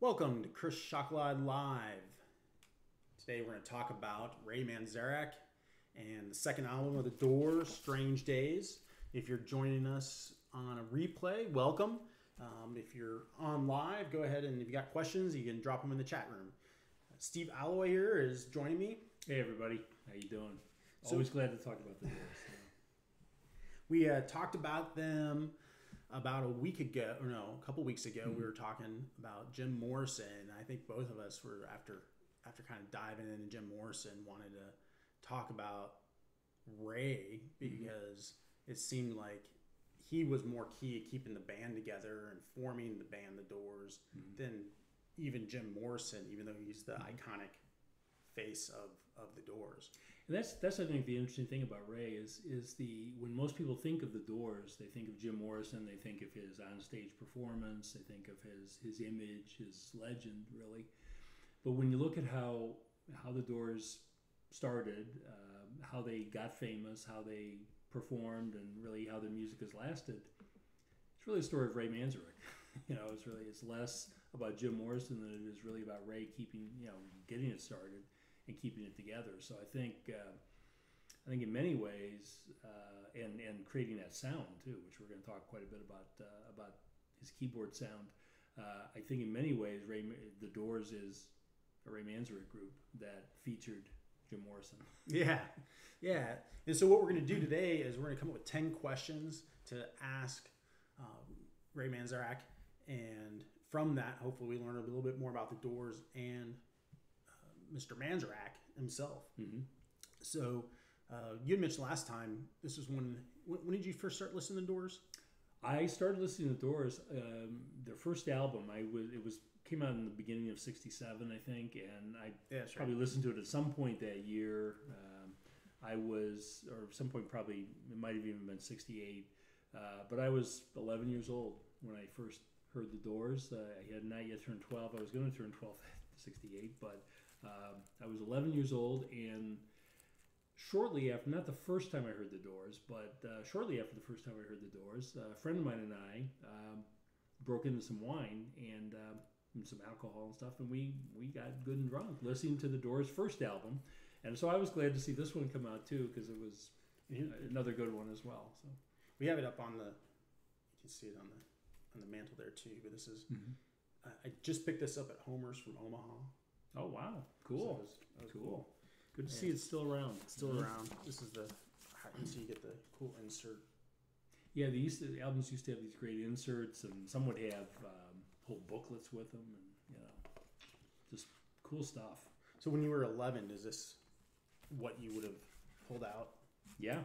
Welcome to Chris Chocolaad Live. Today we're going to talk about Ray Manzarek and the second album of The Doors, Strange Days. If you're joining us on a replay, welcome. Um, if you're on live, go ahead and if you got questions, you can drop them in the chat room. Steve Alloy here is joining me. Hey everybody, how you doing? So- Always glad to talk about the Doors. so. We uh, talked about them about a week ago, or no, a couple weeks ago. We mm-hmm. were talking about Jim Morrison. I think both of us were after after kind of diving into Jim Morrison, wanted to talk about Ray mm-hmm. because it seemed like he was more key at keeping the band together and forming the band, The Doors, mm-hmm. than even Jim Morrison, even though he's the iconic face of of The Doors. And that's that's I think the interesting thing about Ray is is the when most people think of the Doors, they think of Jim Morrison, they think of his onstage performance, they think of his his image, his legend, really. But when you look at how how the Doors started, uh, how they got famous, how they performed, and really how their music has lasted, it's really a story of Ray Manzarek. you know, it's really it's less about Jim Morrison than it is really about Ray keeping you know getting it started and keeping it together. So I think uh, I think in many ways, uh, and and creating that sound too, which we're going to talk quite a bit about uh, about his keyboard sound. Uh, I think in many ways, Ray the Doors is a Ray Manzarek group that featured Jim Morrison. Yeah, yeah. And so what we're going to do today is we're going to come up with ten questions to ask um, Ray Manzarek, and from that, hopefully, we learn a little bit more about the Doors and Mr. Manzarek himself. Mm-hmm. So uh, you had mentioned last time this was when, when when did you first start listening to Doors? I started listening to the Doors. Um, their first album, I was it was came out in the beginning of '67, I think, and I Yeah, probably listened to it at some point that year. Um, I was, or some point probably it might have even been '68, uh, but I was 11 years old when I first heard the Doors. Uh, I had not yet turned 12. I was going to turn 12 '68, but um, I was 11 years old and shortly after, not the first time I heard the Doors, but uh, shortly after the first time I heard the Doors, a friend of mine and I um, broke into some wine and, uh, and some alcohol and stuff, and we we got good and drunk listening to the Doors' first album, and so I was glad to see this one come out too because it was another good one as well. So We have it up on the. You can see it on the on the mantle there too. But this is. I I just picked this up at Homer's from Omaha. Oh wow, So cool, that was- that was cool. Good to Yeah. see it's still around. It's still around. This is the. You see, you get the cool insert. Yeah, the, used to, the albums used to have these great inserts, and some would have um, whole booklets with them, and you know, just cool stuff. So when you were 11, is this what you would have pulled out? Yeah,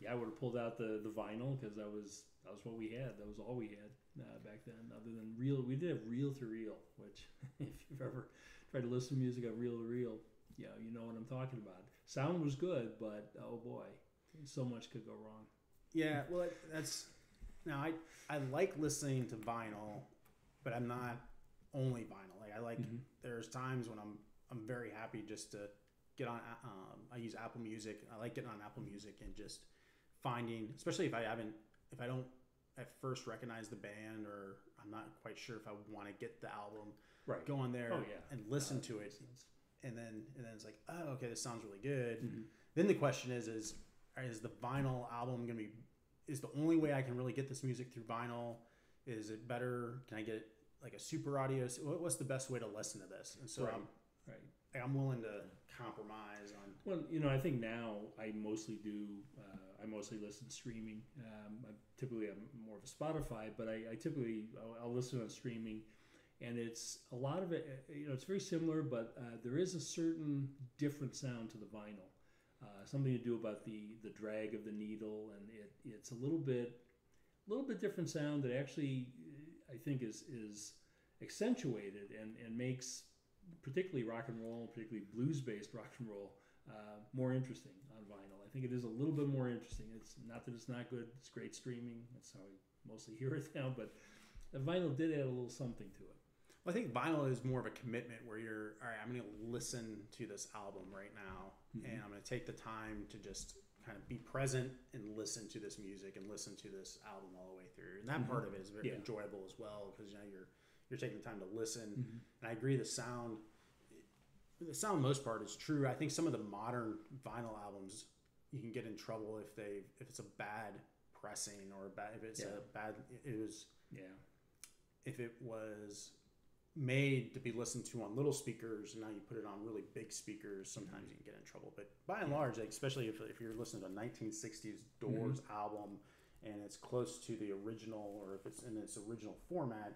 yeah, I would have pulled out the the vinyl because that was that was what we had. That was all we had uh, back then. Other than reel, we did have reel to reel, which if you've ever tried to listen to music on reel to reel, yeah, you know what I'm talking about. Sound was good, but oh boy, so much could go wrong. Yeah, well, that's now I I like listening to vinyl, but I'm not only vinyl. Like I like Mhm. there's times when I'm I'm very happy just to get on. Um, I use Apple Music. I like getting on Apple Music and just finding, especially if I haven't if I don't at first recognize the band or I'm not quite sure if I want to get the album. Right. Go on there Oh, yeah. and listen Uh, to it and then and then it's like oh okay this sounds really good Mhm. then the question is is is the vinyl album gonna be is the only way i can really get this music through vinyl is it better can i get like a super audio what's the best way to listen to this and so Right. i'm Right. i'm willing to compromise on Well, you know, I think now I mostly do. Uh, I mostly listen streaming. Um, I typically I'm more of a Spotify, but I, I typically I'll, I'll listen on streaming, and it's a lot of it. uh, You know, it's very similar, but uh, there is a certain different sound to the vinyl. Uh, something to do about the the drag of the needle, and it it's a little bit, a little bit different sound that actually uh, I think is is accentuated and and makes particularly rock and roll, particularly blues based rock and roll, uh, more interesting on vinyl. I think it is a little bit more interesting. It's not that it's not good. It's great streaming. That's how I mostly hear it now. But the vinyl did add a little something to it. Well, i think vinyl is more of a commitment where you're all right i'm gonna listen to this album right now and i'm gonna take the time to just kind of be present and listen to this music and listen to this album all the way through and that part of it is very Yeah. enjoyable as well because you know you're you're taking the time to listen. Mhm. And I agree, the sound, the sound most part is true. I think some of the modern vinyl albums, you can get in trouble if they if it's a bad pressing or a bad if it's Yeah. a bad it was Yeah. if it was made to be listened to on little speakers and now you put it on really big speakers sometimes you can get in trouble but by and large like, especially if, if you're listening to a 1960s doors album and it's close to the original or if it's in its original format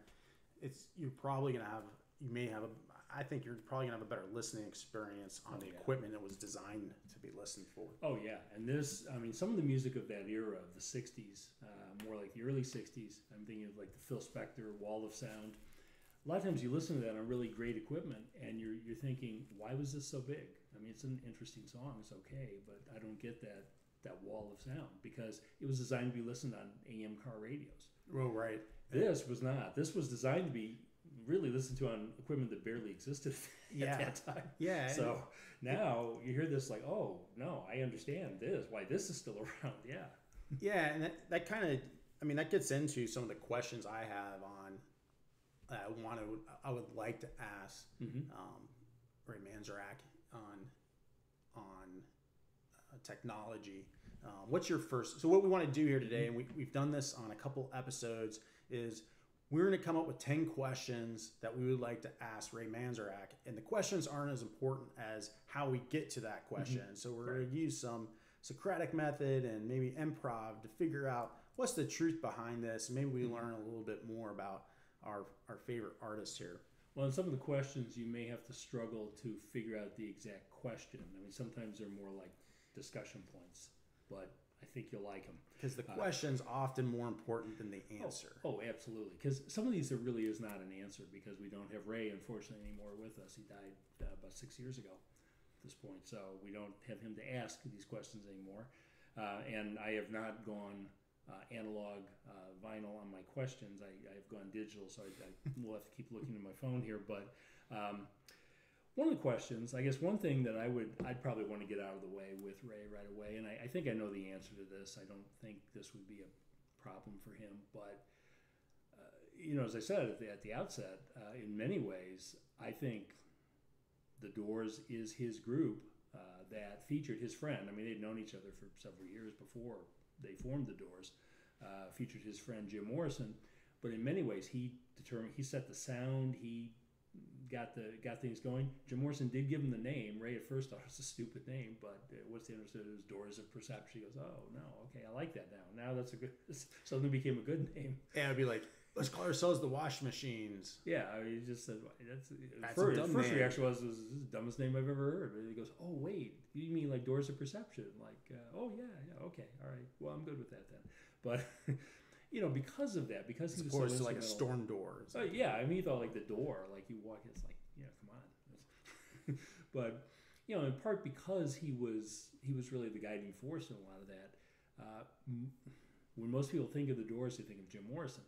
it's you're probably going to have you may have a i think you're probably going to have a better listening experience on Oh, the yeah. equipment that was designed to be listened for Oh yeah, and this, I mean, some of the music of that era of the '60s, uh, more like the early '60s. I'm thinking of like the Phil Spector Wall of Sound. A lot of times you listen to that on really great equipment, and you're you're thinking, why was this so big? I mean, it's an interesting song, it's okay, but I don't get that that wall of sound because it was designed to be listened on AM car radios. oh right This was not. This was designed to be really listened to on equipment that barely existed Yeah. at that time. yeah So now you hear this like, oh no, I understand this. Why this is still around? Yeah. Yeah, and that, that kind of, I mean, that gets into some of the questions I have on, uh, I want to, I would like to ask Mm-hmm. um, Ray Manzarek on, on uh, technology. Um, what's your first, so what we want to do here today, and we, we've done this on a couple episodes, is we're going to come up with 10 questions that we would like to ask Ray Manzarek. And the questions aren't as important as how we get to that question. So we're going to use some Socratic method and maybe improv to figure out what's the truth behind this. Maybe we learn a little bit more about our, our favorite artists here. Well, in some of the questions, you may have to struggle to figure out the exact question. I mean, sometimes they're more like discussion points, but I think you'll like them. Because the question's often more important than the answer. Oh, absolutely. Because some of these there really is not an answer because we don't have Ray, unfortunately, anymore with us. He died uh, about six years ago at this point, so we don't have him to ask these questions anymore. Uh, and I have not gone uh, analog uh, vinyl on my questions. I, I've gone digital, so I, I will have to keep looking at my phone here. But um, one of the questions, I guess, one thing that I would, I'd probably want to get out of the way with Ray right away, and I, I think I know the answer to this. I don't think this would be a problem for him, but uh, you know, as I said at the, at the outset, uh, in many ways, I think the Doors is his group uh, that featured his friend. I mean, they'd known each other for several years before they formed the Doors. Uh, featured his friend Jim Morrison, but in many ways, he determined he set the sound. He got the got things going. Jim Morrison did give him the name. Ray at first thought it was a stupid name, but uh, once he understood it was Doors of Perception, he goes, "Oh no, okay, I like that now. Now that's a good." Suddenly became a good name. And I'd be like, let's call ourselves the Wash Machines. Yeah, I mean, he just said that's. That's first, dumb first name. reaction was, "This is the dumbest name I've ever heard." And he goes, "Oh wait, you mean like Doors of Perception?" Like, uh, "Oh yeah, yeah, okay, all right. Well, I'm good with that then." But you know, because of that, because he As was so like a storm door. Oh yeah, I mean, he thought like the door, like you walk, it's like, yeah, come on. but you know, in part because he was he was really the guiding force in a lot of that. Uh, m- when most people think of the Doors, they think of Jim Morrison.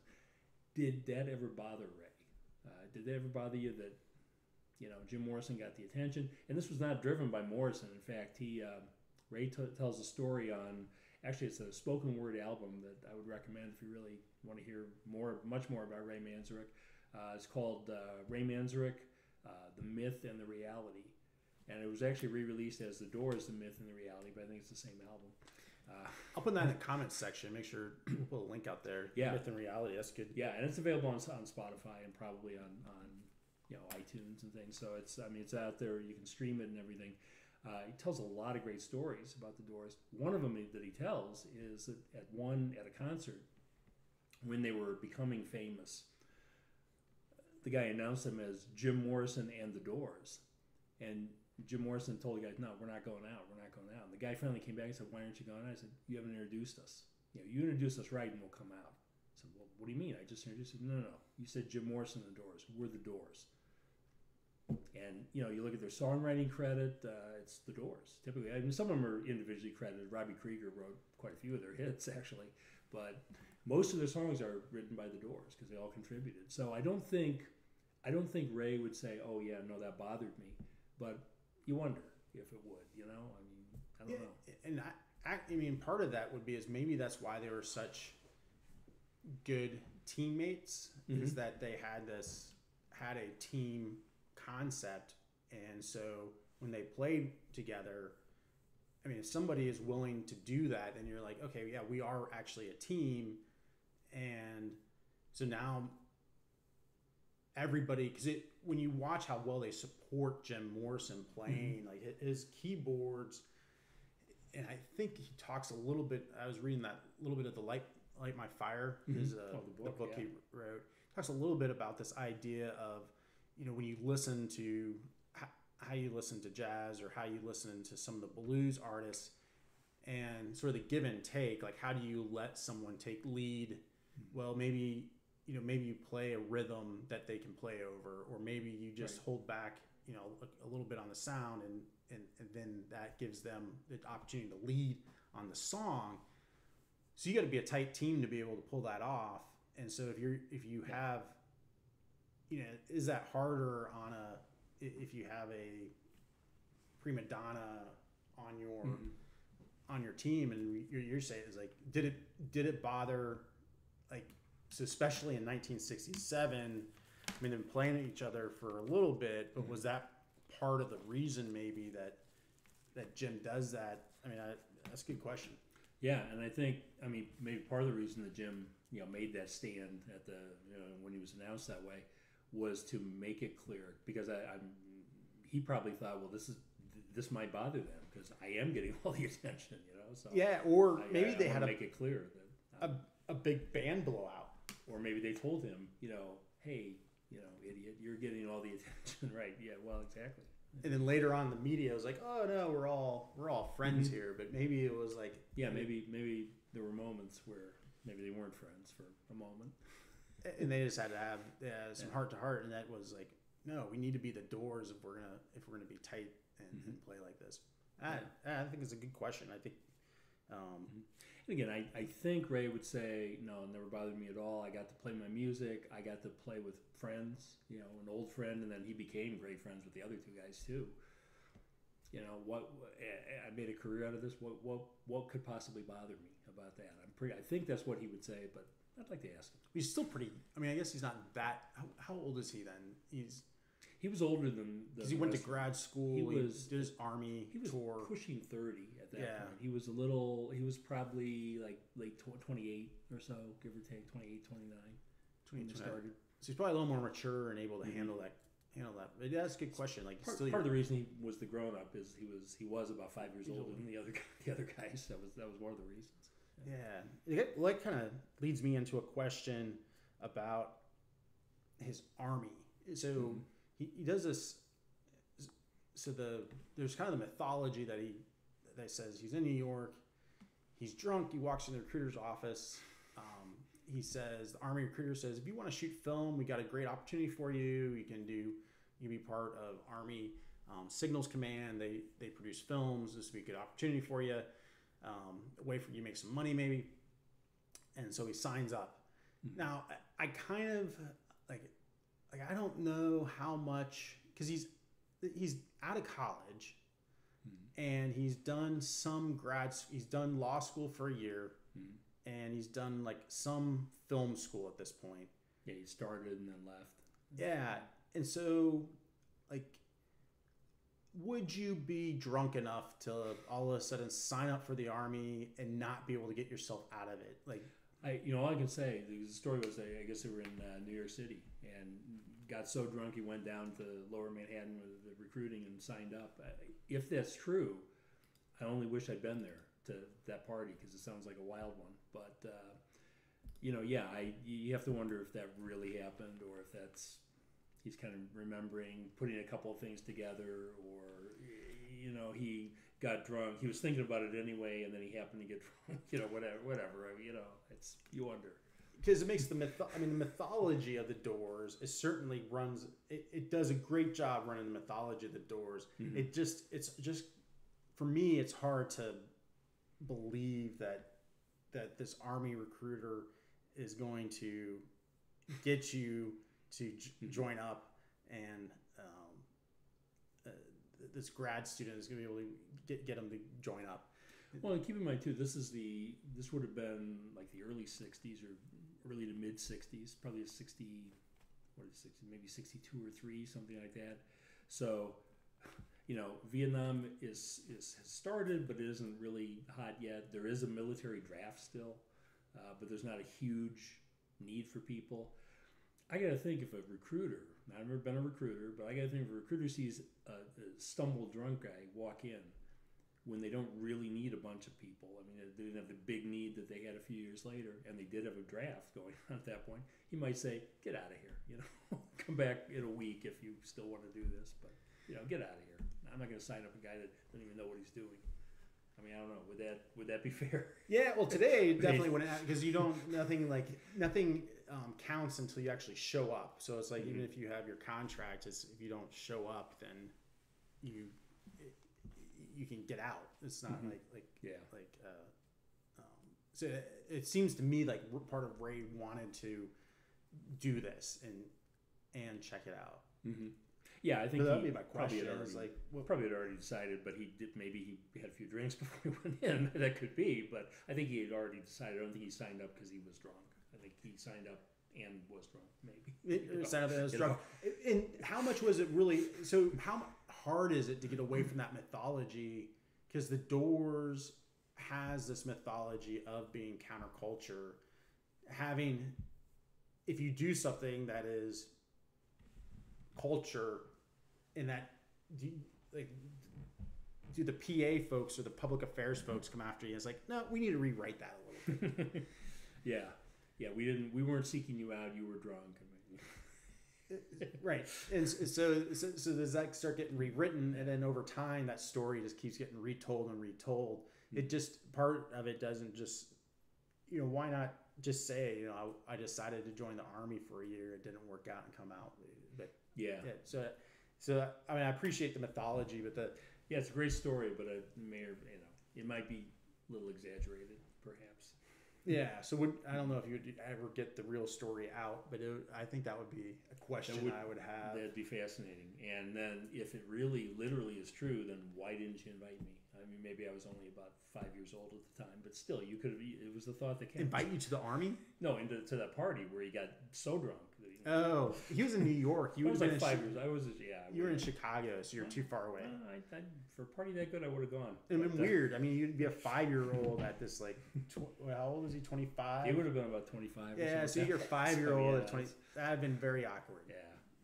Did that ever bother Ray? Uh, did that ever bother you that you know Jim Morrison got the attention? And this was not driven by Morrison. In fact, he uh, Ray t- tells a story on. Actually, it's a spoken word album that I would recommend if you really want to hear more, much more about Ray Manzarek. Uh, it's called uh, Ray Manzarek, uh, The Myth and the Reality. And it was actually re released as The Doors, The Myth and the Reality, but I think it's the same album. Uh, I'll put that in the comments section. Make sure we'll put a link out there. Yeah. Myth and reality. That's good. yeah, and it's available on, on Spotify and probably on, on you know iTunes and things. So it's I mean it's out there. You can stream it and everything. Uh, he tells a lot of great stories about the Doors. One of them that he tells is that at one at a concert when they were becoming famous, the guy announced them as Jim Morrison and the Doors, and Jim Morrison told the guys, "No, we're not going out. We're not going out." And the guy finally came back and said, "Why aren't you going out?" I said, "You haven't introduced us. You know, you introduce us right, and we'll come out." I said, "Well, what do you mean? I just introduced you." No, no, no. You said Jim Morrison and the Doors. We're the Doors. And you know, you look at their songwriting credit; uh, it's the Doors. Typically, I mean, some of them are individually credited. Robbie Krieger wrote quite a few of their hits, actually, but most of their songs are written by the Doors because they all contributed. So I don't think, I don't think Ray would say, "Oh yeah, no, that bothered me," but you wonder if it would. You know, I mean, I don't Yeah, know. and I, I, I mean, part of that would be is maybe that's why they were such good teammates is Mhm. that they had this had a team concept, and so when they played together, I mean, if somebody is willing to do that, then you're like, okay, yeah, we are actually a team, and so now everybody, because it when you watch how well they support Jim Morrison playing, mm-hmm. like his keyboards, and I think he talks a little bit. I was reading that little bit of the light, light my fire, mm-hmm. his uh, Oh, the book, he wrote. Talks a little bit about this idea of, you know, when you listen to how, how you listen to jazz or how you listen to some of the blues artists, and sort of the give and take. Like, how do you let someone take lead? Mm-hmm. Well, maybe you know, maybe you play a rhythm that they can play over, or maybe you just Right. hold back, you know, a, a little bit on the sound, and, and and then that gives them the opportunity to lead on the song. So you got to be a tight team to be able to pull that off. And so if you're if you have, you know, is that harder on a if you have a prima donna on your Mhm. on your team and you're, you're saying is like did it did it bother like especially in 1967 i mean they've been playing each other for a little bit but was mm-hmm. that part of the reason maybe that that jim does that? I mean I, that's a good question. Yeah, and I think I mean maybe part of the reason that Jim you know made that stand at the you know, when he was announced that way was to make it clear because I, I'm he probably thought well this is this might bother them because I am getting all the attention you know so yeah or I- maybe I they had a, make it clear that a, a big band blowout or maybe they told him you know hey you know idiot you're getting all the attention right? Yeah well exactly. And then later on the media was like oh no we're all we're all friends Mhm. here but maybe it was like yeah maybe maybe there were moments where maybe they weren't friends for a moment. And they just had to have uh, some heart to heart, and that was like, no, we need to be the doors if we're gonna if we're gonna be tight and, and play like this. I, I think it's a good question. I think, um, And again, I, I think Ray would say, no, it never bothered me at all. I got to play my music. I got to play with friends, you know, an old friend, and then he became great friends with the other two guys too. You know what? I- made a career out of this. What what what could possibly bother me about that? I'm pretty. I think that's what he would say, but I'd like to ask him. he's still pretty. I mean, I guess he's not that. How, how old is he then? He's He was older than because he went to grad school. he He, was- did his army He was tour. pushing thirty that Yeah. point. He was a little. He was probably like late tw- twenty eight or so, give or take 28, 29 when he 20, started. So he's probably a little more mature and able to Mhm. handle that. Handle that. But that's a good question. Like Part, still, part of the reason he was the grown up is he was he was about five years older older. than the other the other guys. That was that was one of the reasons. Yeah, it, well, that kind of leads me into a question about his army. So Mhm. he, he does this. So the there's kind of the mythology that he that says he's in New York, he's drunk, he walks in the recruiter's office. Um, he says the army recruiter says if you want to shoot film, we got a great opportunity for you. You can do you can be part of Army um, Signals Command. They they produce films. This would be a good opportunity for you um, a way for you to make some money maybe and so he signs up Mhm. now I, I kind of like like i don't know how much because he's he's out of college. And he's done some grad he's done law school for a year Mhm. and he's done like some film school at this point Yeah, he started and then left. yeah and so like would you be drunk enough to all of a sudden sign up for the army and not be able to get yourself out of it like I you know all I can say the story was I, I guess they were in uh, New York City and got so drunk he went down to Lower Manhattan with the recruiting and signed up. If that's true, I only wish I'd been there to that party because it sounds like a wild one. But uh, you know, yeah, I you have to wonder if that really happened or if that's he's kind of remembering putting a couple of things together or you know he got drunk he was thinking about it anyway and then he happened to get drunk you know whatever whatever I mean, you know it's you wonder because it makes the myth i mean the mythology of the doors it certainly runs it, it does a great job running the mythology of the doors Mhm. it just it's just for me it's hard to believe that that this army recruiter is going to get you to j- Mhm. join up and um, uh, this grad student is going to be able to get, get him to join up well and keep in mind too this is the this would have been like the early 60s or early to mid 60s probably a 60, what is six, maybe sixty two or three, something like that. So, you know, Vietnam is is has started, but it isn't really hot yet. There is a military draft still, uh, but there's not a huge need for people. I got to think if a recruiter, I've never been a recruiter, but I got to think if a recruiter sees a, a stumble drunk guy walk in when they don't really need a bunch of people. I mean, they didn't have the big need that they had a few years later, and they did have a draft going on at that point. He might say, "Get out of here," you know, come back in a week if you still want to do this, but you know, get out of here. I'm not going to sign up a guy that doesn't even know what he's doing. I mean, I don't know. Would that would that be fair? Yeah, well, today definitely wouldn't because you don't nothing like nothing um, counts until you actually show up. So it's like even Mhm. if you have your contract, it's, if you don't show up, then you you can get out. It's not Mhm. like like Yeah. like uh, um, so it, it seems to me like part of Ray wanted to do this and and check it out. Mm-hmm. Yeah, I think that'd be my probably question. had already, like, well, probably had already decided, but he did. Maybe he had a few drinks before he went in. that could be, but I think he had already decided. I don't think he signed up because he was drunk. I think he signed up and was drunk. Maybe. It, You know, it sounded as you drunk. And how much was it really? So how hard is it to get away from that mythology? Because the Doors has this mythology of being counterculture, having if you do something that is culture, in that do like do the PA folks or the public affairs folks come after you? It's like no, we need to rewrite that a little bit. yeah, yeah. We didn't. We weren't seeking you out. You were drunk. Right. And so, so so does that start getting rewritten? And then over time that story just keeps getting retold and retold. Hmm. It just part of it doesn't just you know why not just say you know i, I decided to join the army for a year. It didn't work out and come out. But yeah. yeah so so i mean i appreciate the mythology but the Yeah, it's a great story, but it may or you know it might be a little exaggerated, perhaps. Yeah so would i don't know if you would ever get the real story out but it, i think that would be a question would- i would have That'd be fascinating. And then, if it really, literally is true, then why didn't you invite me? I mean, maybe I was only about five years old at the time, but still, you could have. It was the thought that came. invite you to the army No, into to that party where he got so drunk. That, you know, oh he was in new york you I was like five Chi- years. I was yeah. I You were in Chicago, so you're too far away. Uh, I, I, for a party that good, I would have gone. It'd been But, uh, weird. I mean, you'd be a five year old at this like, tw- well, how old was he? Twenty five. It five. would have been about twenty five. Yeah, so you're five year old at twenty. That'd been very awkward. Yeah,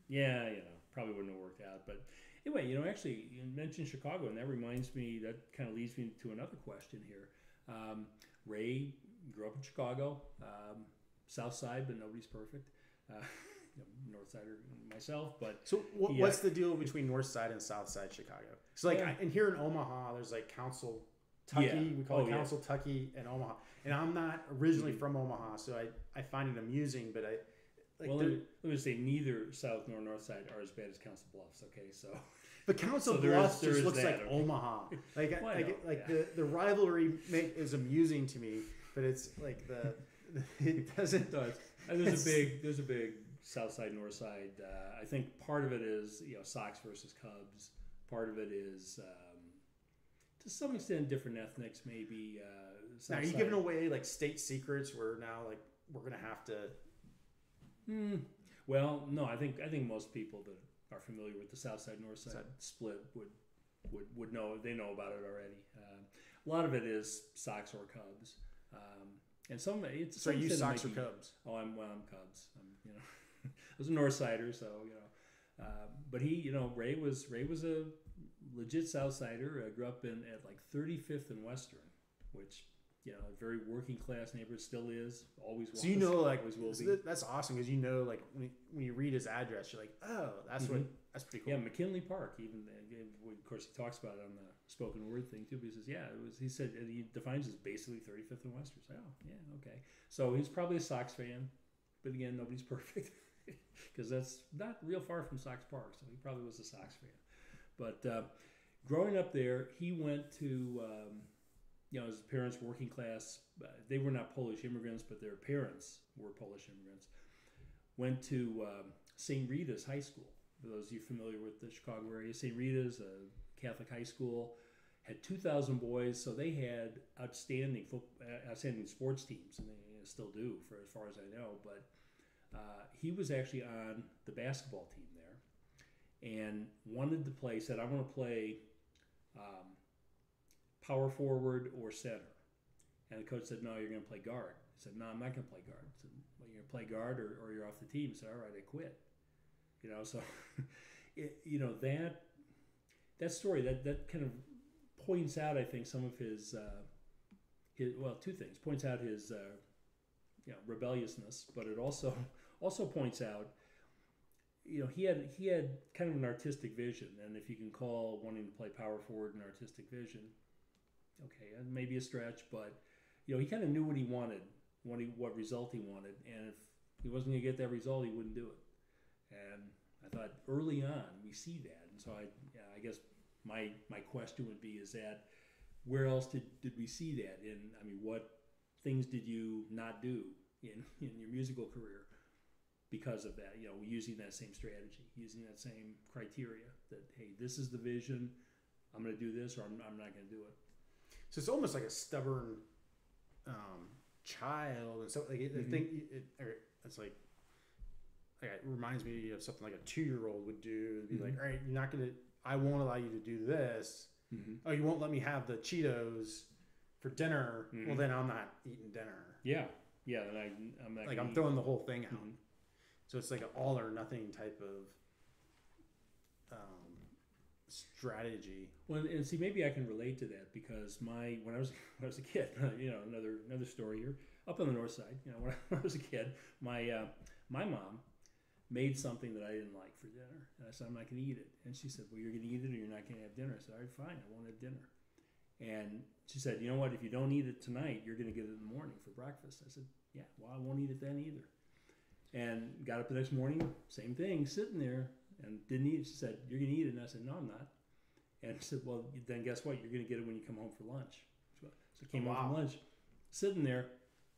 yeah, you know, probably wouldn't have worked out. But anyway, you know, actually, you mentioned Chicago, and that reminds me. That kind of leads me to another question here. Um, Ray grew up in Chicago, um, South Side, but nobody's perfect. Uh, North Sider myself, but So, what, Yeah. what's the deal between North Side and South Side Chicago? So, like, Yeah. I, and here in Omaha, there's like Council Tucky. Yeah. We call Oh, it. Council Tucky and Omaha. And I'm not originally Mhm. from Omaha, so I, I find it amusing. But I like, well, let me, let me say neither South nor North Side are as bad as Council Bluffs. Okay, so But Council So Bluffs just looks that, like okay. Omaha. Like, Well, I like, know, like yeah. the, the rivalry make, is amusing to me, but it's like the it doesn't. It does. And there's a big there's a big South Side North Side. Uh, I think part of it is you know Sox versus Cubs. Part of it is um, to some extent different ethnics maybe. Uh, Now, are you Side- giving away like state secrets where now like we're gonna have to? Hmm. well, no, I think I think most people that are familiar with the South Side North Side Side. split would would would know they know about it already. Um a lot of it is Sox or Cubs. Um, and some it's So you Sox or Cubs? Oh, I'm well, I'm Cubs. I'm you know, I was a North Sider, so you know. Uh, but he, you know, Ray was Ray was a legit South Sider. Uh, grew up in at like 35th and Western, which you know, a very working class neighborhood still is. Always was. So you know like always will be. that- that's awesome because you know like when you, when you read his address, you're like, oh, that's what Mhm. that's pretty cool. Yeah, McKinley Park. Even of course he talks about it on the spoken word thing too. But he says, yeah, it was. He said he defines as basically 35th and Western. So, oh, yeah, okay. So he's probably a Sox fan, but again, nobody's perfect because that's not real far from Sox Park. So he probably was a Sox fan. But uh, growing up there, he went to. Um, you know, his parents working class. Uh, they were not Polish immigrants, but their parents were Polish immigrants. Went to um, St. Rita's High School. For those of you familiar with the Chicago area, St. Rita's a Catholic high school had 2,000 boys, so they had outstanding uh, outstanding sports teams, and they still do, for as far as I know. But Uh, he was actually on the basketball team there, and wanted to play. Said, "I want to play um, power forward or center." And the coach said, "No, you're going to play guard." I said, "No, I'm not going to play guard." Said, "Well, you're going to play guard, or, or you're off the team." I said, "All right, I quit." You know, so it, you know that that story that that kind of points out, I think, some of his uh, his well, two things. Points out his uh, you know rebelliousness, but it also also points out you know he had he had kind of an artistic vision, and if you can call wanting to play power forward an artistic vision, okay, maybe a stretch, but you know he kind of knew what he wanted, what he what result he wanted, and if he wasn't going to get that result, he wouldn't do it. And I thought early on we see that, and so I I guess my my question would be is that where else did, did we see that in I mean what things did you not do in, in your musical career because of that you know using that same strategy using that same criteria that hey this is the vision I'm going to do this or I'm, I'm not going to do it so it's almost like a stubborn um, child and so like mm-hmm. I think it, it, it's like like it reminds me of something like a two year old would do. It'd be mm-hmm. like, all right, you're not gonna. I won't allow you to do this. Mm-hmm. Oh, you won't let me have the Cheetos for dinner. Mm-hmm. Well, then I'm not eating dinner. Yeah, yeah. Then I, I'm not like I'm throwing the whole thing out. Mm-hmm. So it's like an all or nothing type of um, strategy. Well, and see, maybe I can relate to that because my when I was when I was a kid, you know, another another story here up on the north side. You know, when I was a kid, my uh, my mom made something that I didn't like for dinner. And I said, I'm not going to eat it. And she said, Well, you're going to eat it or you're not going to have dinner. I said, All right, fine, I won't have dinner. And she said, You know what? If you don't eat it tonight, you're going to get it in the morning for breakfast. I said, Yeah, well, I won't eat it then either. And got up the next morning, same thing, sitting there and didn't eat it. She said, You're going to eat it. And I said, No, I'm not. And she said, Well, then guess what? You're going to get it when you come home for lunch. So I came oh, wow. home from lunch, sitting there,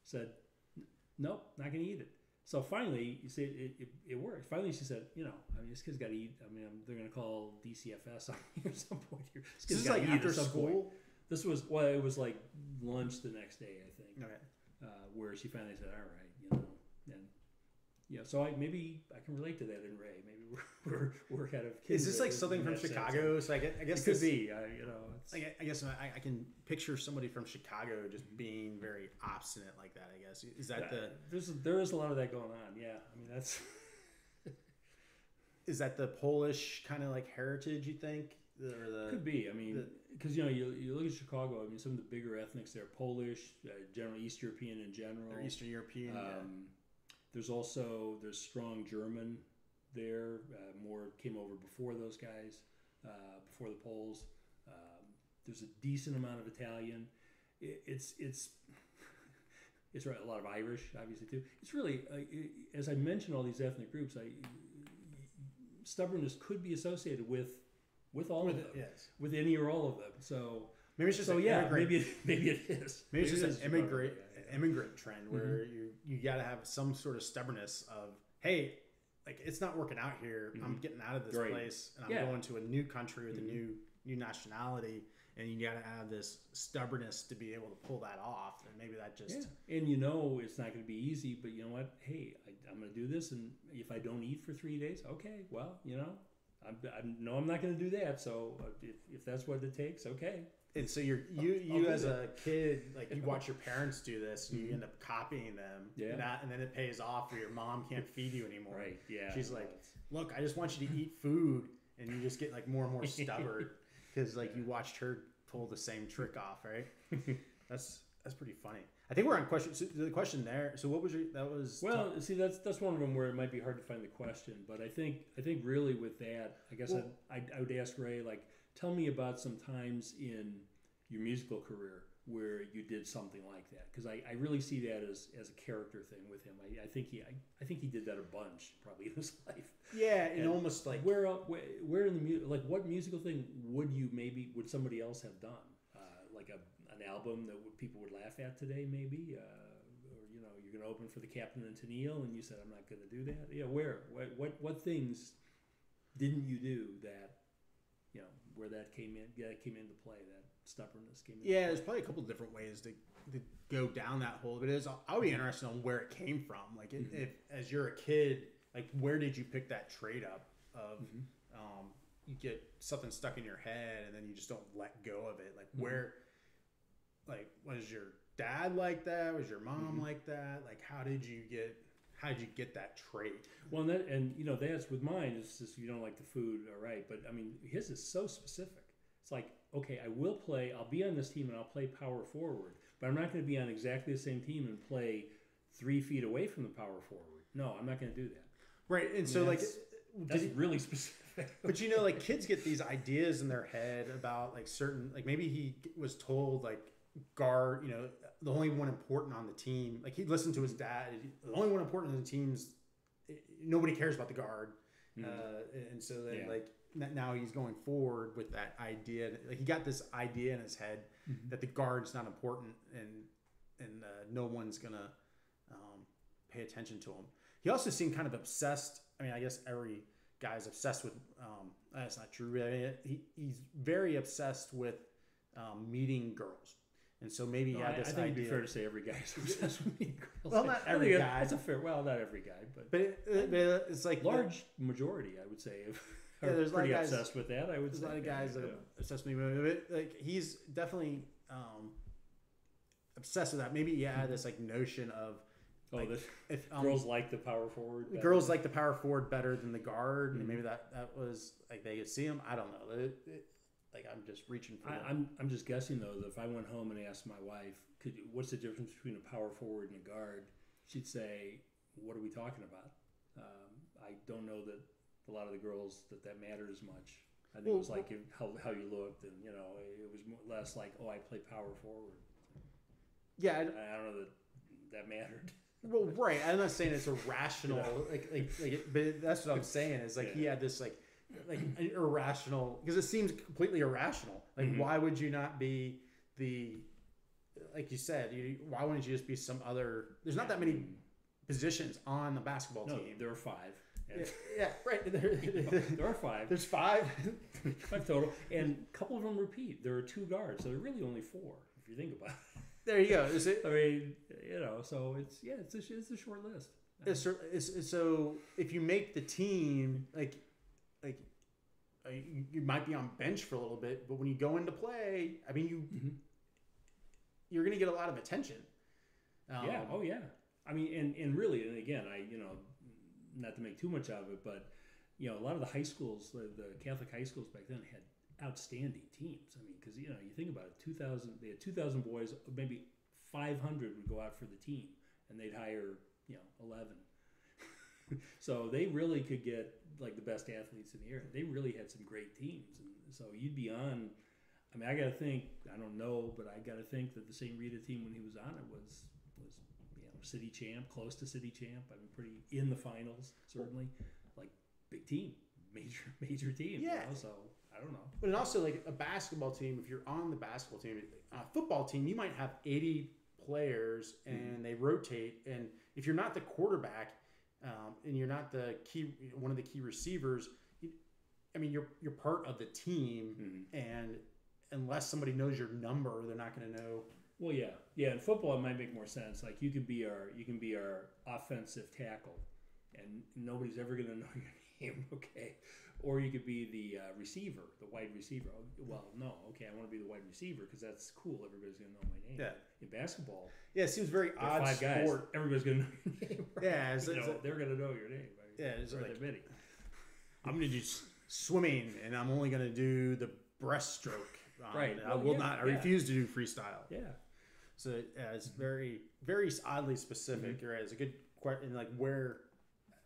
said, Nope, not going to eat it. So finally, you see, it, it, it worked. Finally, she said, you know, I mean, this kid's got to eat. I mean, they're going to call DCFS on me at some point here. This, this is like after school. Point. This was well, it was like lunch the next day, I think. Okay. Uh, where she finally said, "All right, you know," and yeah, so I maybe I can relate to that in Ray. Maybe we're we're, we're kind of kids. is this like something from Chicago? Sense. So I guess, I guess it could be. Uh, you know, I, I guess I, I, can picture somebody from Chicago just being very obstinate like that. I guess is that the there's there is a lot of that going on. Yeah, I mean that's is that the Polish kind of like heritage? You think? Or the, Could be. I mean, because you know, you, you look at Chicago. I mean, some of the bigger ethnics there: Polish, uh, general East European in general, or Eastern European. Um, yeah there's also there's strong German there. Uh, more came over before those guys, uh, before the Poles. Um, there's a decent amount of Italian. It, it's it's it's right, a lot of Irish, obviously too. It's really uh, it, as I mentioned all these ethnic groups. I stubbornness could be associated with with all with of them, it, yes. with any or all of them. So maybe it's just so yeah, maybe it, maybe it is. Maybe, maybe it's just an immigrant immigrant trend where mm-hmm. you you got to have some sort of stubbornness of hey like it's not working out here mm-hmm. i'm getting out of this right. place and i'm yeah. going to a new country with mm-hmm. a new new nationality and you got to have this stubbornness to be able to pull that off and maybe that just yeah. and you know it's not going to be easy but you know what hey I, am going to do this and if i don't eat for three days okay well you know I'm, I know I'm not going to do that. So uh, if, if that's what it takes, okay and so you're you you as a kid like you watch your parents do this and you mm-hmm. end up copying them. Yeah. and, that, and then it pays off where your mom can't feed you anymore. Right yeah. She's like look i just want you to eat food and you just get like more and more stubborn because like you watched her pull the same trick off right? That's that's pretty funny. I think we're on question so the question there so what was your that was well see that's that's one of them where it might be hard to find the question but i think i think really with that i guess well, I'd, I, I would ask ray like Tell me about some times in your musical career where you did something like that because I, I really see that as, as a character thing with him. I, I think he I, I think he did that a bunch probably in his life. Yeah, and, and almost like where where, where in the mu- like what musical thing would you maybe would somebody else have done uh, like a an album that would, people would laugh at today maybe uh, or you know you're going to open for the Captain and Tennille and you said I'm not going to do that. Yeah, where what what what things didn't you do that you know where that came in, yeah, came into play. That stubbornness came in. Yeah, there's probably a couple different ways to, to go down that hole, but it is, I'll be interested on where it came from. Like, if, mm-hmm. if as you're a kid, like, where did you pick that trade up of, mm-hmm. um, you get something stuck in your head and then you just don't let go of it? Like, mm-hmm. where, like, was your dad like that? Was your mom like that? Like, how did you get, how did you get that trait? Well, and, that, and you know, that's with mine. It's just you don't like the food, all right. But I mean, his is so specific. It's like, okay, I will play. I'll be on this team and I'll play power forward, but I'm not going to be on exactly the same team and play three feet away from the power forward. No, I'm not going to do that. Right. And so, like, that's- uh, he- really specific. But you know, like kids get these ideas in their head about like certain, like maybe he was told like guard, you know, the only one important on the team. Like he listened to his dad. The only one important on the team's nobody cares about the guard, uh, and so then Mm-hmm. Yeah. like now he's going forward with that idea. Like he got this idea in his head Mm-hmm. that the guard's not important and and uh, no one's gonna um, pay attention to him. He also seemed kind of obsessed. I mean, I guess every guy's obsessed with. Um, that's not true. Really. He, he's very obsessed with um, meeting girls, and so maybe he No, had I, I this think it'd be fair to say every guy's obsessed with mean girls. Well, not every guy. It's a fair. Well, not every guy, but, but, it, it's like large majority, I would say, of- Yeah, are there's a lot of pretty guys- obsessed with that. I would There's say a lot of guys yeah, that are obsessed with me. But like he's definitely um, obsessed with that. Maybe he had this like notion of Oh, like, the if um, girls like the power forward. better. girls like the power forward better than the guard, and Mhm. maybe that that was like they could see him. I don't know. It- like I'm just reaching for. I, the- I'm I'm just guessing though that if I went home and asked my wife, could you, what's the difference between a power forward and a guard? She'd say, "What are we talking about?" Um, I don't know that a lot of the girls that that matters as much. I think Well, it was like if- how how you looked, and you know, it was more, less like, "Oh, I play power forward." yeah, I, I, I don't know that that mattered. well, right. I'm not saying it's irrational, like like like, but that's what I'm saying is like he had this like like irrational because it seems completely irrational. Like Mhm. why would you not be the like you said, you, why wouldn't you just be some other? There's not that many positions on the basketball No, team. there are five. Yeah, yeah, right. There- there are five. There's five. Five total, and a couple of them repeat. There are two guards, so there are really only four if you think about it. There you go. Is it? I mean, you know, so it's yeah, it's a, it's a short list. It's, it's, so if you make the team, like, you, you might be on bench for a little bit, but when you go into play, I mean, you Mhm. you're going to get a lot of attention. Um, yeah, oh yeah. I mean, and and really, and again, I you know, not to make too much out of it, but you know, a lot of the high schools, the, the Catholic high schools back then had outstanding teams. I mean, because you know, you think about it, two thousand, they had two thousand boys, maybe five hundred would go out for the team, and they'd hire you know eleven. so they really could get like the best athletes in the area. They really had some great teams, and so you'd be on. I mean, I got to think. I don't know, but I got to think that the St. Rita team when he was on it was was you know city champ, close to city champ. I mean, pretty in the finals certainly. Like big team, major major team. Yeah. You know? So I don't know. But and also like a basketball team, if you're on the basketball team, a football team, you might have 80 players mm-hmm. and they rotate. And if you're not the quarterback um, and you're not the key, one of the key receivers, you, I mean, you're you're part of the team, Mhm. and unless somebody knows your number, they're not going to know. Well, yeah, yeah. In football, it might make more sense. Like you can be our you can be our offensive tackle, and nobody's ever going to know your name. Okay, or you could be the uh, receiver, the wide receiver. Oh, Well, no, okay, I want to be the wide receiver because that's cool. Everybody's going to know my name. Yeah. In basketball, Yeah, it seems very odd five guys. sport. Everybody's going to know your name. right? Yeah, it's- You it's know, a- they're going to know your name. Right? Yeah, it's like- many. I'm going to do swimming, and I'm only going to do the breaststroke. Um, Right. I will yeah, not. I yeah. refuse to do freestyle. Yeah. So yeah, it's very, very oddly specific. You're right. It's a good question. Like where,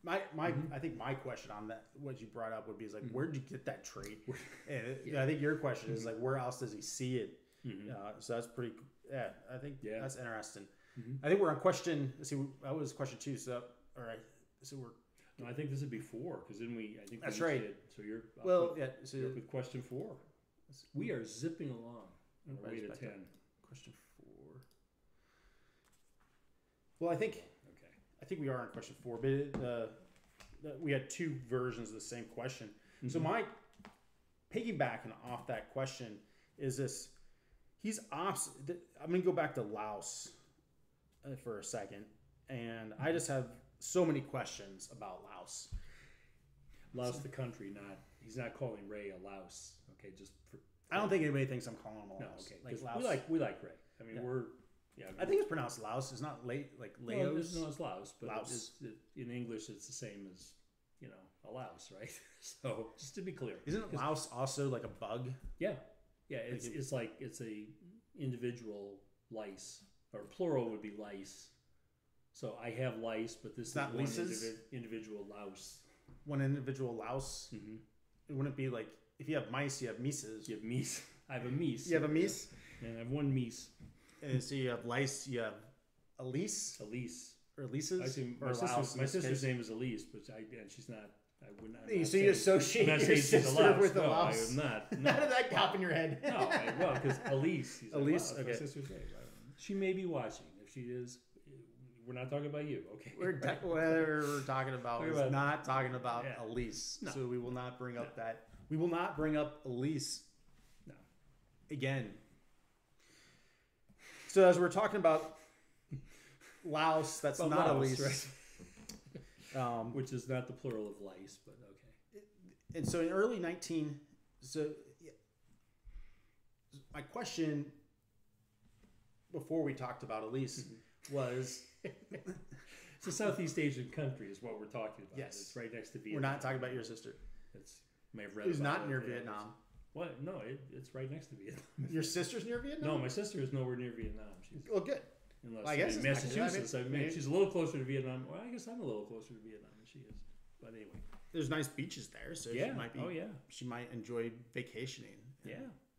my my I think my question on that what you brought up would be is like where did you get that trait? and it- I think your question is like where else does he see it? Mhm. Uh, so that's pretty. Yeah, I think Yeah. that's interesting. Mhm. I think we're on question. Let's see, that was question two. So all right. So we're No, I think this would be four because then we. I think we That's right. So you're well, with- yeah. So you're with question four. We are zipping along on our way to ten. question four. Well, I think. I think we are on question four, but it, uh, we had two versions of the same question. So Mhm. my piggybacking off that question is this: he's ops. I'm gonna go back to Laos uh, for a second, and I just have so many questions about Laos. Laos the country, not he's not calling Ray a louse. Okay, just for I don't think anybody thinks I'm calling him a no. Laos. Okay, like Laos. we like we like Ray. I mean, Yeah. we're yeah. I think it's pronounced Laos. It's not late like Laos. it's, no, it's Laos, but Laos. It's, it, in English it's the same as you know a louse, right? so just to be clear, Isn't Laos also like a bug? yeah, yeah, it's it- it's like it's a individual lice or plural would be lice. So I have lice, but this is not one indivi- individual louse. One individual louse. Mm-hmm. It wouldn't be like if you have mice, you have mices. You have meese. I have a meese. You have a mice, And I have one meese. And so you have lice. You have Elise Elise. or Lises Actually, my or sister's, Laos. in my this sister's case. name is Elise, but I and she's not. I wouldn't. I'm You- not so you saying- associate I'm not your saying she's a sister louse. with a no, louse? I am not. No. How did that pop in your head? no, I, well, because Elise. He's Elise, Like, wow, okay. My sister's name. I don't know. She may be watching. If she is, we're not talking about you. Okay. We're Right? whatever we're talking about Talking is about- not talking about Yeah. Elise. No. So we will not bring up that. We will not bring up Elise No. again. So as we're talking about Laos, that's Well, not Laos, Elise. Um, Which is not the plural of lice, but okay. and so in early 19 so yeah, my question before we talked about Elise Mm-hmm. was It's a Southeast Asian country, is what we're talking about. Yes. It's right next to Vietnam. we're not talking about your sister It's may have read. who's about not it, near yeah. Vietnam. What? No, it, it's right next to Vietnam. Your sister's near Vietnam? No, my sister is nowhere near Vietnam. She's Well, good. unless I guess in it's. I mean, Massachusetts. I mean, she's a little closer to Vietnam. Well, I guess I'm a little closer to Vietnam than she is. But anyway, There's nice beaches there, so yeah. she might be. oh yeah, She might enjoy vacationing. yeah.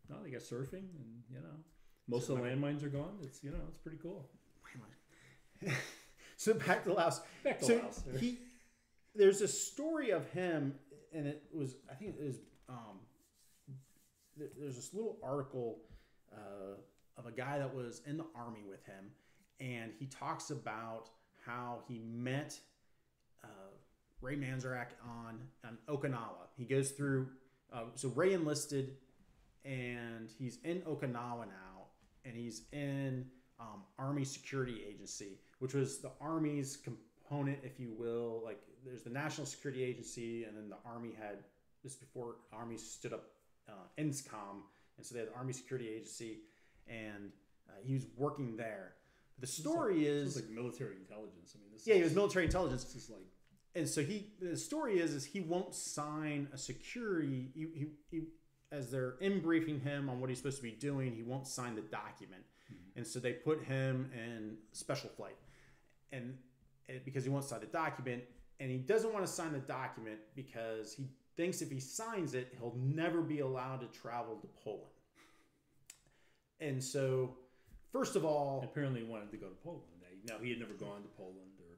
No, they got surfing, and you know, most So of the landmines are gone. It's you know, it's pretty cool. so back to Laos. Back to so Laos. he, there's a story of him, and it was I think it was um, there's this little article uh, of a guy that was in the army with him, and he talks about how he met uh, Ray Manzarek on on Okinawa. He goes through uh, so Ray enlisted, and he's in Okinawa now, and he's in um, Army Security Agency, which was the Army's component, if you will. Like there's the National Security Agency, and then the Army had this before Army stood up uh, INSCOM, and so they had the Army Security Agency, and uh, he was working there. The story This is, is like military intelligence. I mean, this yeah, he was military intelligence This is like and so he the story is is he won't sign a security he, he, he as they're in briefing him on what he's supposed to be doing he won't sign the document and so they put him in special flight and, and because he won't sign the document and he doesn't want to sign the document because he thinks if he signs it he'll never be allowed to travel to poland and so first of all apparently he wanted to go to Poland. Now he had never gone to Poland, or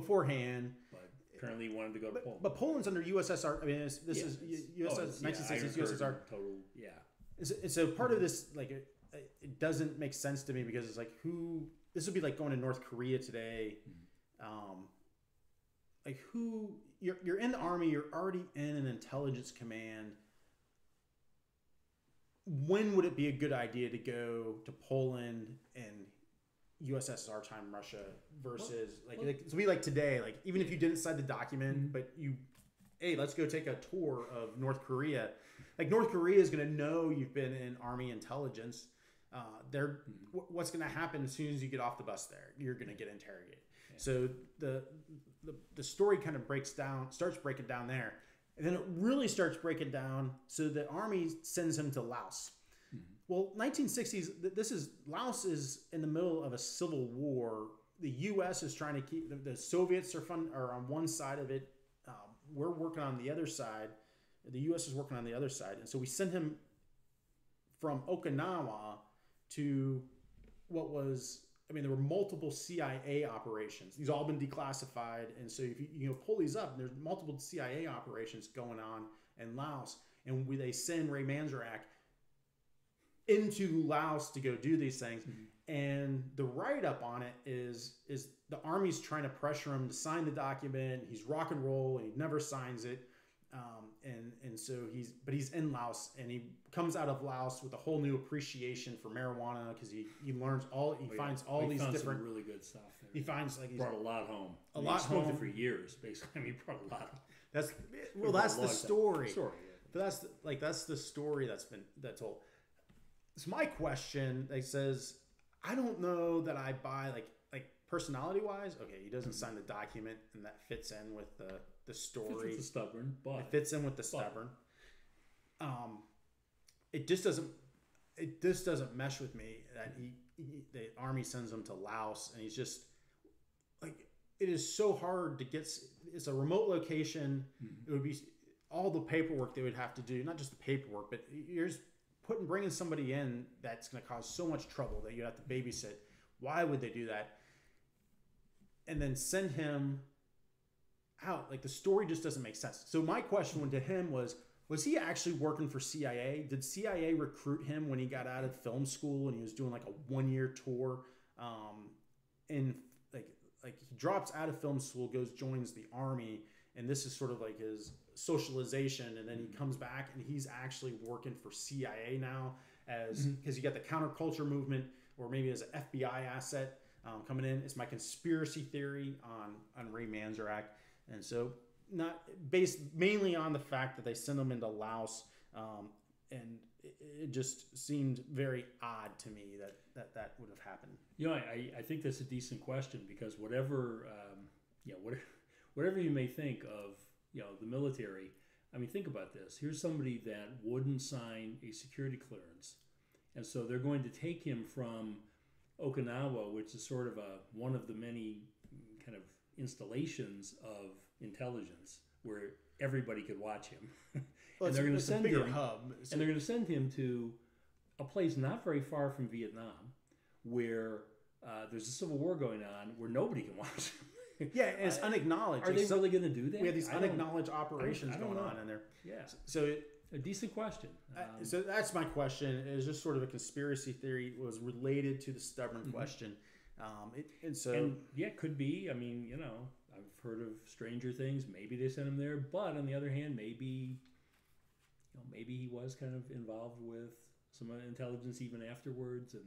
beforehand but apparently he wanted to go to but, Poland. but Poland's under USSR. I mean, it's, this Yeah, is oh, USSR, it's- yeah, 1960s Iron USSR. Total, yeah. And so, and so part of this, like, it, it doesn't make sense to me because it's like, who, this would be like going to North Korea today. Um, like, who, you're, you're in the army, you're already in an intelligence command. When would it be a good idea to go to Poland and USSR time Russia versus like, well- like so we like today, like even if you didn't sign the document, Mhm. but you, hey, let's go take a tour of North Korea. Like North Korea is going to know you've been in Army intelligence. Uh, they're wh- what's going to happen as soon as you get off the bus there? You're going to get interrogated. So the, the the story kind of breaks down, starts breaking down there, and then it really starts breaking down. So the army sends him to Laos. Well, 1960s. th- This is Laos is in the middle of a civil war. The U.S. is trying to keep the, the Soviets are fun are on one side of it. Um, we're working on the other side. The U.S. is working on the other side, and so we send him from Okinawa to what was. I mean, there were multiple CIA operations. These all been declassified, and so if you, you know pull these up, there's multiple CIA operations going on in Laos, and we, they send Ray Manzarek into Laos to go do these things. Mm-hmm. And the write up on it is is the army's trying to pressure him to sign the document. He's rock and roll, and he never signs it. Um, and and so he's but he's in Laos and he comes out of Laos with a whole new appreciation for marijuana because he, he learns all he Oh, yeah. finds all We these found some different really good stuff there. he finds like he brought a lot home. A I mean, lot home. it for years, basically. I mean, he brought a lot. that's well that's the story Story. yeah. but that's the, like that's the story that's been that's told so my question like says I don't know that I buy like like personality wise okay he doesn't sign the document and that fits in with the the Fits story with the stubborn, but It fits in with the stubborn. Um, it just doesn't. It just doesn't mesh with me that he, he the army sends him to Laos and he's just like it is so hard to get. It's a remote location. It would be all the paperwork they would have to do. Not just the paperwork, but you're just putting bringing somebody in that's going to cause so much trouble that you have to babysit. Why would they do that? And then send him out. Like the story just doesn't make sense. So my question went to him was: Was he actually working for CIA? Did CIA recruit him when he got out of film school and he was doing like a one year tour? Um, and like like he drops out of film school, goes joins the army, and this is sort of like his socialization. And then he comes back and he's actually working for CIA now as because you got the counterculture movement, or maybe as an FBI asset. Um, coming in, it's my conspiracy theory on on Ray Manzarek. And so, not based mainly on the fact that they sent them into Laos, um, and it, it just seemed very odd to me that that, that would have happened. You know, I, I think that's a decent question because whatever, um, you whatever, whatever you may think of, you know, the military. I mean, think about this. Here's somebody that wouldn't sign a security clearance, and so they're going to take him from Okinawa, which is sort of a one of the many kind of installations of intelligence where everybody could watch him. Well, And they're gonna send him- hub. So- and they're going to send him to a place not very far from Vietnam, where uh, there's a civil war going on, where nobody can watch him. yeah, and it's unacknowledged. Are they so- really going to do that? we have these I unacknowledged operations I don't going know. on in there. Yeah, So, it, a decent question. uh, Um, so that's my question. It was just sort of a conspiracy theory. It was related to the stubborn question. Um, it, and so, and yeah, it could be. I mean, you know, I've heard of Stranger Things. Maybe they sent him there, but on the other hand, maybe, you know, maybe he was kind of involved with some intelligence even afterwards, and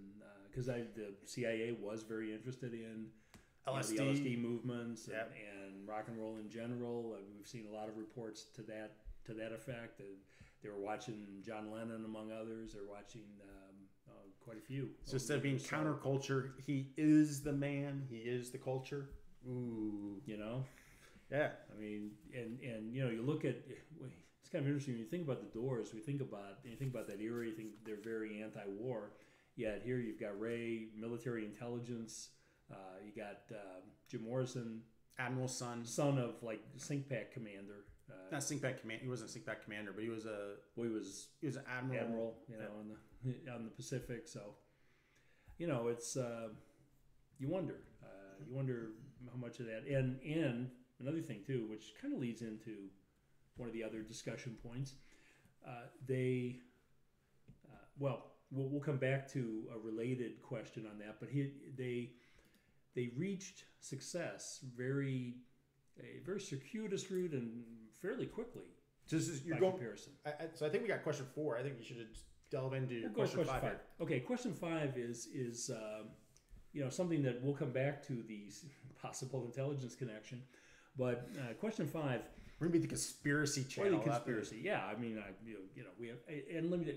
because I the CIA was very interested in you know, the LSD movements and, Yep. and rock and roll in general. Uh, we've seen a lot of reports to that to that effect. Uh, they were watching John Lennon, among others. They're watching uh, quite a few. so instead of being So, counterculture, he is the man. He is the culture. Ooh, you know, yeah. I mean, and and you know, you look at it's kind of interesting when you think about the Doors. We think about you think about that era. You think they're very anti-war. Yet here you've got Ray, military intelligence. Uh, you got um Jim Morrison, Admiral's son. son of like CINCPAC commander. Uh, Not CINCPAC command. He wasn't a CINCPAC commander, but he was a well, he was he was an admiral. admiral, you know, on the on the Pacific. So, you know, it's uh, you wonder, uh, you wonder how much of that, and and another thing too, which kind of leads into one of the other discussion points. Uh, they, uh, well, well, we'll come back to a related question on that, but he they they reached success very a very circuitous route and fairly quickly So this is you're going. comparison. I, I, so I think we got question four. I think you should delve into We'll go question, question five. five. Okay, question five is is um, you know something that we'll come back to the possible intelligence connection, but uh, question five, We're gonna be the conspiracy or channel. the conspiracy. Yeah, I mean, I you know, you know we have and let me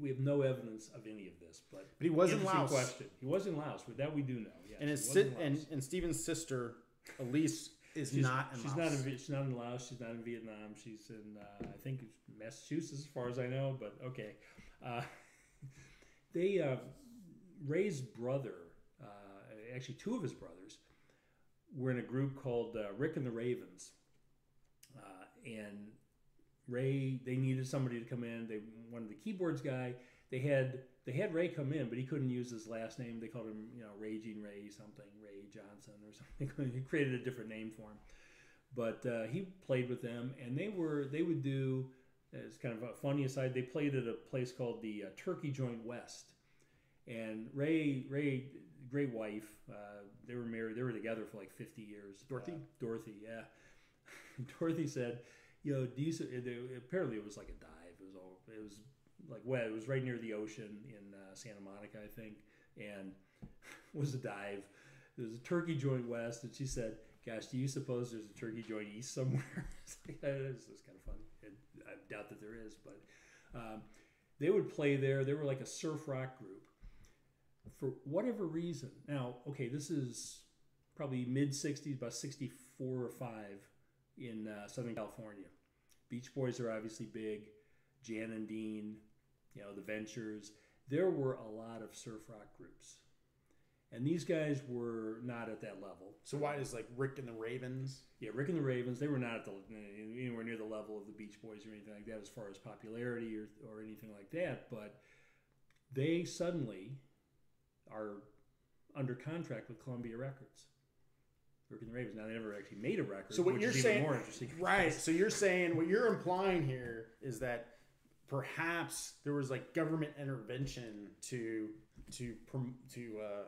we have no evidence of any of this, but But he was in Laos. question. He was in Laos, but that we do know. Yes, And he his was sit in and, Laos. and Steven's sister, Elise, is She's not in she's Laos. not in she's not in Laos. She's not in Vietnam. She's in uh, I think Massachusetts, as far as I know. But okay, uh, they uh, Ray's brother, uh, actually two of his brothers, were in a group called uh, Rick and the Ravens, uh, and Ray they needed somebody to come in. They wanted the keyboards guy. They had they had Ray come in, but he couldn't use his last name. They called him, you know, Raging Ray something, Ray Johnson or something. he created a different name for him. But he played with them, and they were they would do. It's kind of a funny aside. They played at a place called the uh, Turkey Joint West, and Ray Ray great wife. Uh, they were married. They were together for like fifty years. Dorothy? Uh, Dorothy, yeah. Dorothy said, you know, do you, it, it- apparently it was like a dive. It was all, it was like wet. It was right near the ocean in uh, Santa Monica, I think, and it was a dive. There was a turkey joint west, and she said, "Gosh, do you suppose there's a turkey joint east somewhere?" it's it was, kind of funny. I doubt that there is, but um, they would play there. They were like a surf rock group. For whatever reason, now okay, this is probably mid '60s, about '64 or five in uh, Southern California. Beach Boys are obviously big. Jan and Dean, you know, the Ventures. There were a lot of surf rock groups. And these guys were not at that level. So why does like Rick and the Ravens? Yeah, Rick and the Ravens, they were not at the anywhere near the level of the Beach Boys or anything like that as far as popularity or, or anything like that. But they suddenly are under contract with Columbia Records. Rick and the Ravens. Now they never actually made a record. So what you're saying, more interesting, right? So you're saying what you're implying here is that perhaps there was like government intervention to to to uh,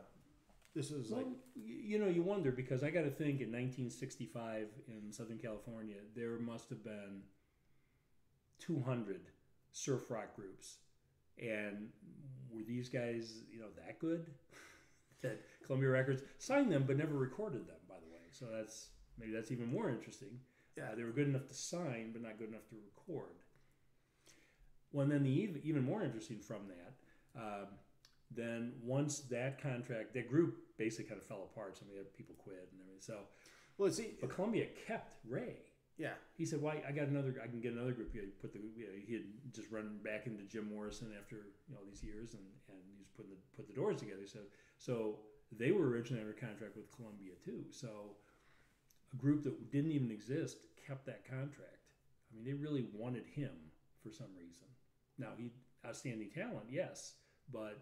this is Well, like you know, you wonder because I got to think in 1965 in Southern California, there must have been 200 surf rock groups. And were these guys, you know, that good? that Columbia Records signed them but never recorded them, by the way. So that's maybe that's even more interesting. Yeah. Uh, they were good enough to sign but not good enough to record. Well, and then the even, even more interesting from that, um, then once that contract, that group basically kind of fell apart. Some of the other people quit and everything. So, well, see, but Columbia kept Ray. yeah, He said, "Why? I got another. I can get another group." He had put the. You know, he had just run back into Jim Morrison after you know all these years, and and he was putting the put the doors together. So so they were originally under contract with Columbia too. So a group that didn't even exist kept that contract. I mean, they really wanted him for some reason. Now he outstanding talent, yes, but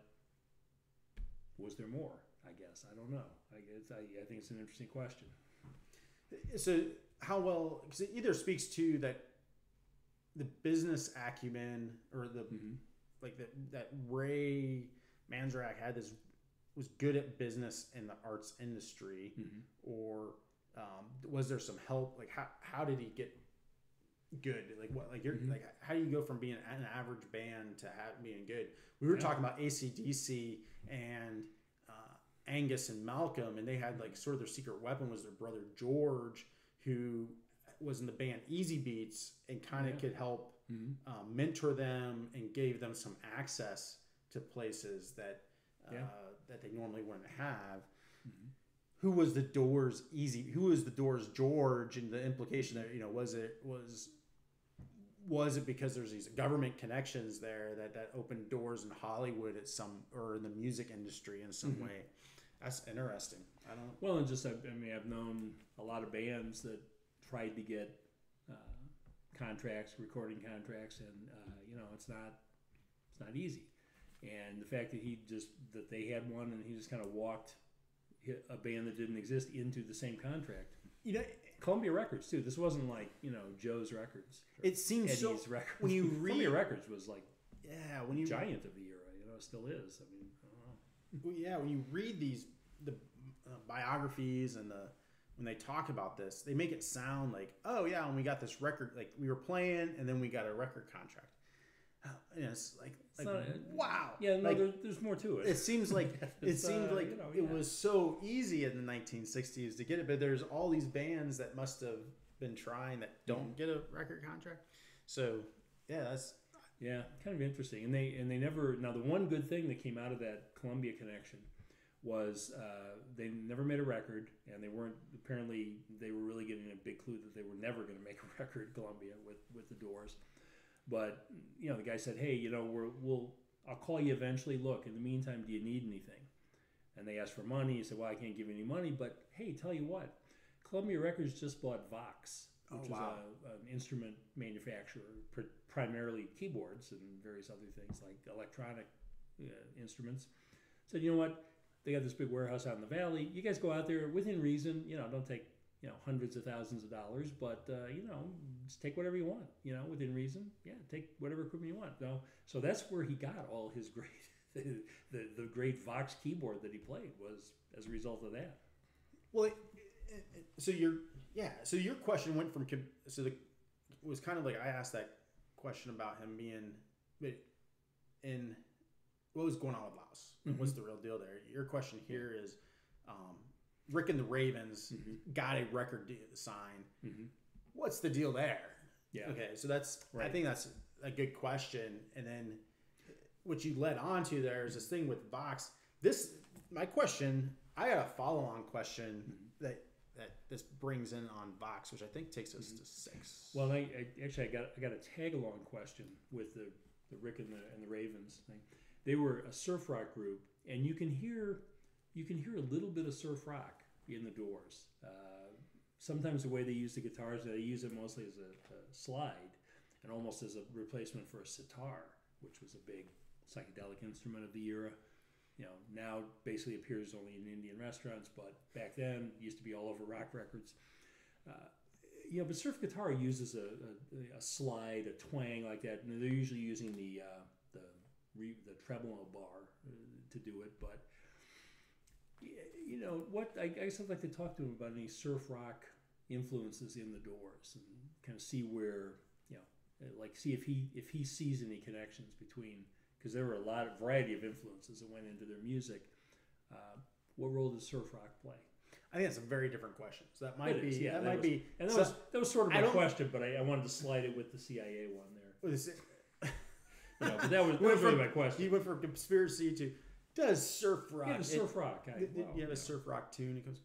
was there more? I guess I don't know. I guess I, I think it's an interesting question. so how well because it either speaks to that the business acumen or the Mm-hmm. like that that Ray Manzarek had this was good at business in the arts industry, Mm-hmm. or um, was there some help? Like how how did he get good? Like what like you're Mhm. like how do you go from being an average band to have, being good? We were Yeah. talking about ACDC and uh, Angus and Malcolm, and they had like sort of their secret weapon was their brother George, who was in the band Easybeats and kind of Yeah. could help Mm-hmm. um, mentor them and gave them some access to places that uh, Yeah. that they normally wouldn't have. Mhm. Who was the Doors easy? Who was the Doors George? And the implication that you know, was it was was it because there's these government connections there that that opened doors in Hollywood at some or in the music industry in some Mhm. way? That's interesting. I don't. Know. Well, and just I, I mean, I've known a lot of bands that tried to get uh, contracts, recording contracts, and uh, you know, it's not it's not easy. And the fact that he just that they had one and he just kind of walked a band that didn't exist into the same contract. You know, Columbia Records too. This wasn't like you know Joe's Records. it seems Eddie's so. Records. when you read Columbia Records was like Yeah, when you giant of the era. You know, it still is. I mean, I don't know. Well, yeah, when you read these the uh, biographies and the when they talk about this, they make it sound like, oh yeah, when we got this record, like we were playing, and then we got a record contract. Uh, And it's like, It's like not- wow, Yeah, no, Like, there, there's more to it. it seems like it seemed uh, like you know, it yeah. was so easy in the 1960s to get it, but there's all these bands that must have been trying that don't get a record contract. So yeah, that's Yeah, kind of interesting. And they and they never now the one good thing that came out of that Columbia connection was uh, they never made a record, and they weren't apparently they were really getting a big clue that they were never going to make a record Columbia with with the Doors. But you know the guy said, hey, you know we're, we'll I'll call you eventually. Look, in the meantime, do you need anything? And they asked for money. He said, well, I can't give you any money, but hey, tell you what, Columbia Records just bought Vox, Oh, which wow. is a, an instrument manufacturer, pr- primarily keyboards and various other things like electronic uh, instruments. Said, you know what? They got this big warehouse out in the valley. You guys go out there within reason. You know, don't take you know hundreds of thousands of dollars, but uh, you know, just take whatever you want. You know, within reason. Yeah, take whatever equipment you want. No, so that's where he got all his great. The, the, the great Vox keyboard that he played was as a result of that. Well, it, it, it- so your yeah, so your question went from so the was kind of like I asked that question about him being in what was going on with Laos. Mhm. What's the real deal there? Your question here is um, Rick and the Ravens Mhm. got a record deal sign. Mhm. What's the deal there? Yeah. Okay, so that's I think that's a good question. And then what you led on to there is this thing with Vox. This my question. I got a follow on question Mm-hmm. that that this brings in on Vox, which I think takes us to six. Well, I, I actually I got I got a tag along question with the, the Rick and the and the Ravens thing. They were a surf rock group, and you can hear you can hear a little bit of surf rock in the Doors. Uh, sometimes the way they use the guitars, they use it mostly as a, a slide, and almost as a replacement for a sitar, which was a big psychedelic instrument of the era. You know, now basically appears only in Indian restaurants, but back then used to be all over rock records. Uh, you know, but surf guitar uses a, a, a slide, a twang like that, and they're usually using the uh, the re, the tremolo bar uh, to do it. But you know what? I, I guess I'd like to talk to him about any surf rock influences in the Doors and kind of see where you know, uh, like see if he if he sees any connections between because there were a lot of variety of influences that went into their music. Uh, what role does surf rock play? I think that's a very different question. So that might It be is, yeah, that, that might was- be And that so- was that was sort of my question, but I, I wanted to slide it with the CIA one there. was it- You know, but that was, that was really from- my question. he went from conspiracy to does surf rock. Yeah, the it- surf rock. I, Did, did well, you have a surf rock tune? It goes.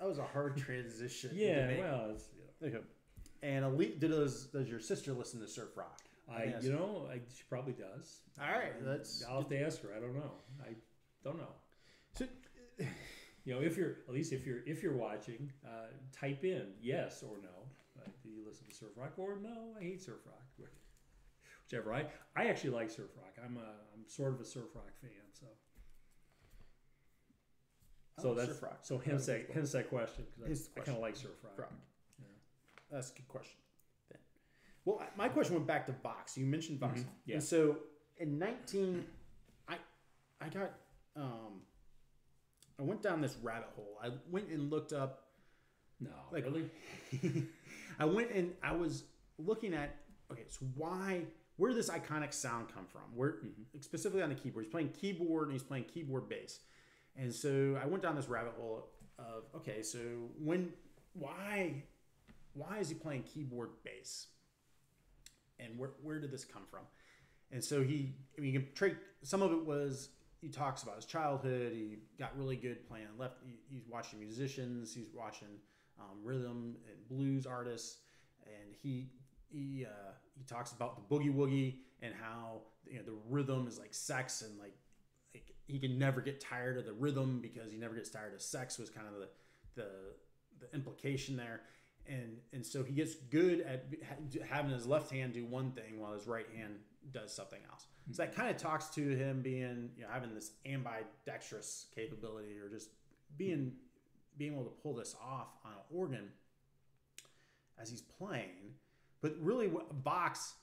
That was a hard transition. to Yeah, make. well, it's, you know, Okay. And elite, did those, does your sister listen to surf rock? I, Yes. you know, I, she probably does. All right, Um, that's I'll have to ask her. I don't know. I don't know. So, You know, if you're at least if you're if you're watching, uh, type in yes or no. Uh, do you listen to surf rock or no? I hate surf rock. Whichever. I I actually like surf rock. I'm a I'm sort of a surf rock fan. So so Oh, that's surf rock. so hence that hence that question because I, I kind of like surf rock. Rock. Yeah. That's a good question. Then. Well, my question went back to Vox. You mentioned Vox. Mhm, yeah. And so in 19, I, I got, um, I went down this rabbit hole. I went and looked up No, Like- really. I went and I was looking at okay, so why where did this iconic sound come from? Where specifically on the keyboard, he's playing keyboard and he's playing keyboard bass, and so I went down this rabbit hole of okay, so when why why is he playing keyboard bass, and where where did this come from? And so he, I mean, you can. Some of it was he talks about his childhood. He got really good playing left. He, he's watching musicians. He's watching um, rhythm and blues artists, and he he uh, he talks about the boogie woogie and how you know the rhythm is like sex and like, like he can never get tired of the rhythm because he never gets tired of sex was kind of the the, the implication there. And, and so he gets good at ha- having his left hand do one thing while his right hand does something else. So that kind of talks to him being, you know, having this ambidextrous capability or just being being able to pull this off on an organ as he's playing. But really, what box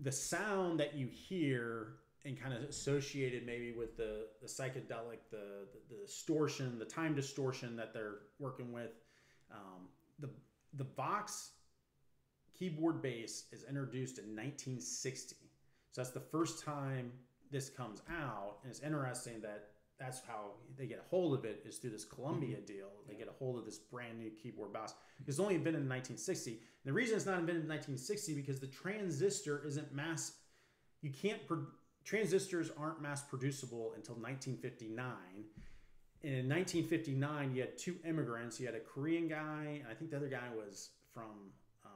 the sound that you hear and kind of associated maybe with the, the psychedelic, the, the, the distortion, the time distortion that they're working with. Um, the the Vox keyboard bass is introduced in 1960. So that's the first time this comes out. And it's interesting that that's how they get a hold of it is through this Columbia deal. They get a hold of this brand new keyboard bass. It's only invented in 1960. The reason it's not invented in 1960 because the transistor isn't mass. You can't. Pro- transistors aren't mass producible until 1959. And in 1959, you had two immigrants. You had a Korean guy, and I think the other guy was from um,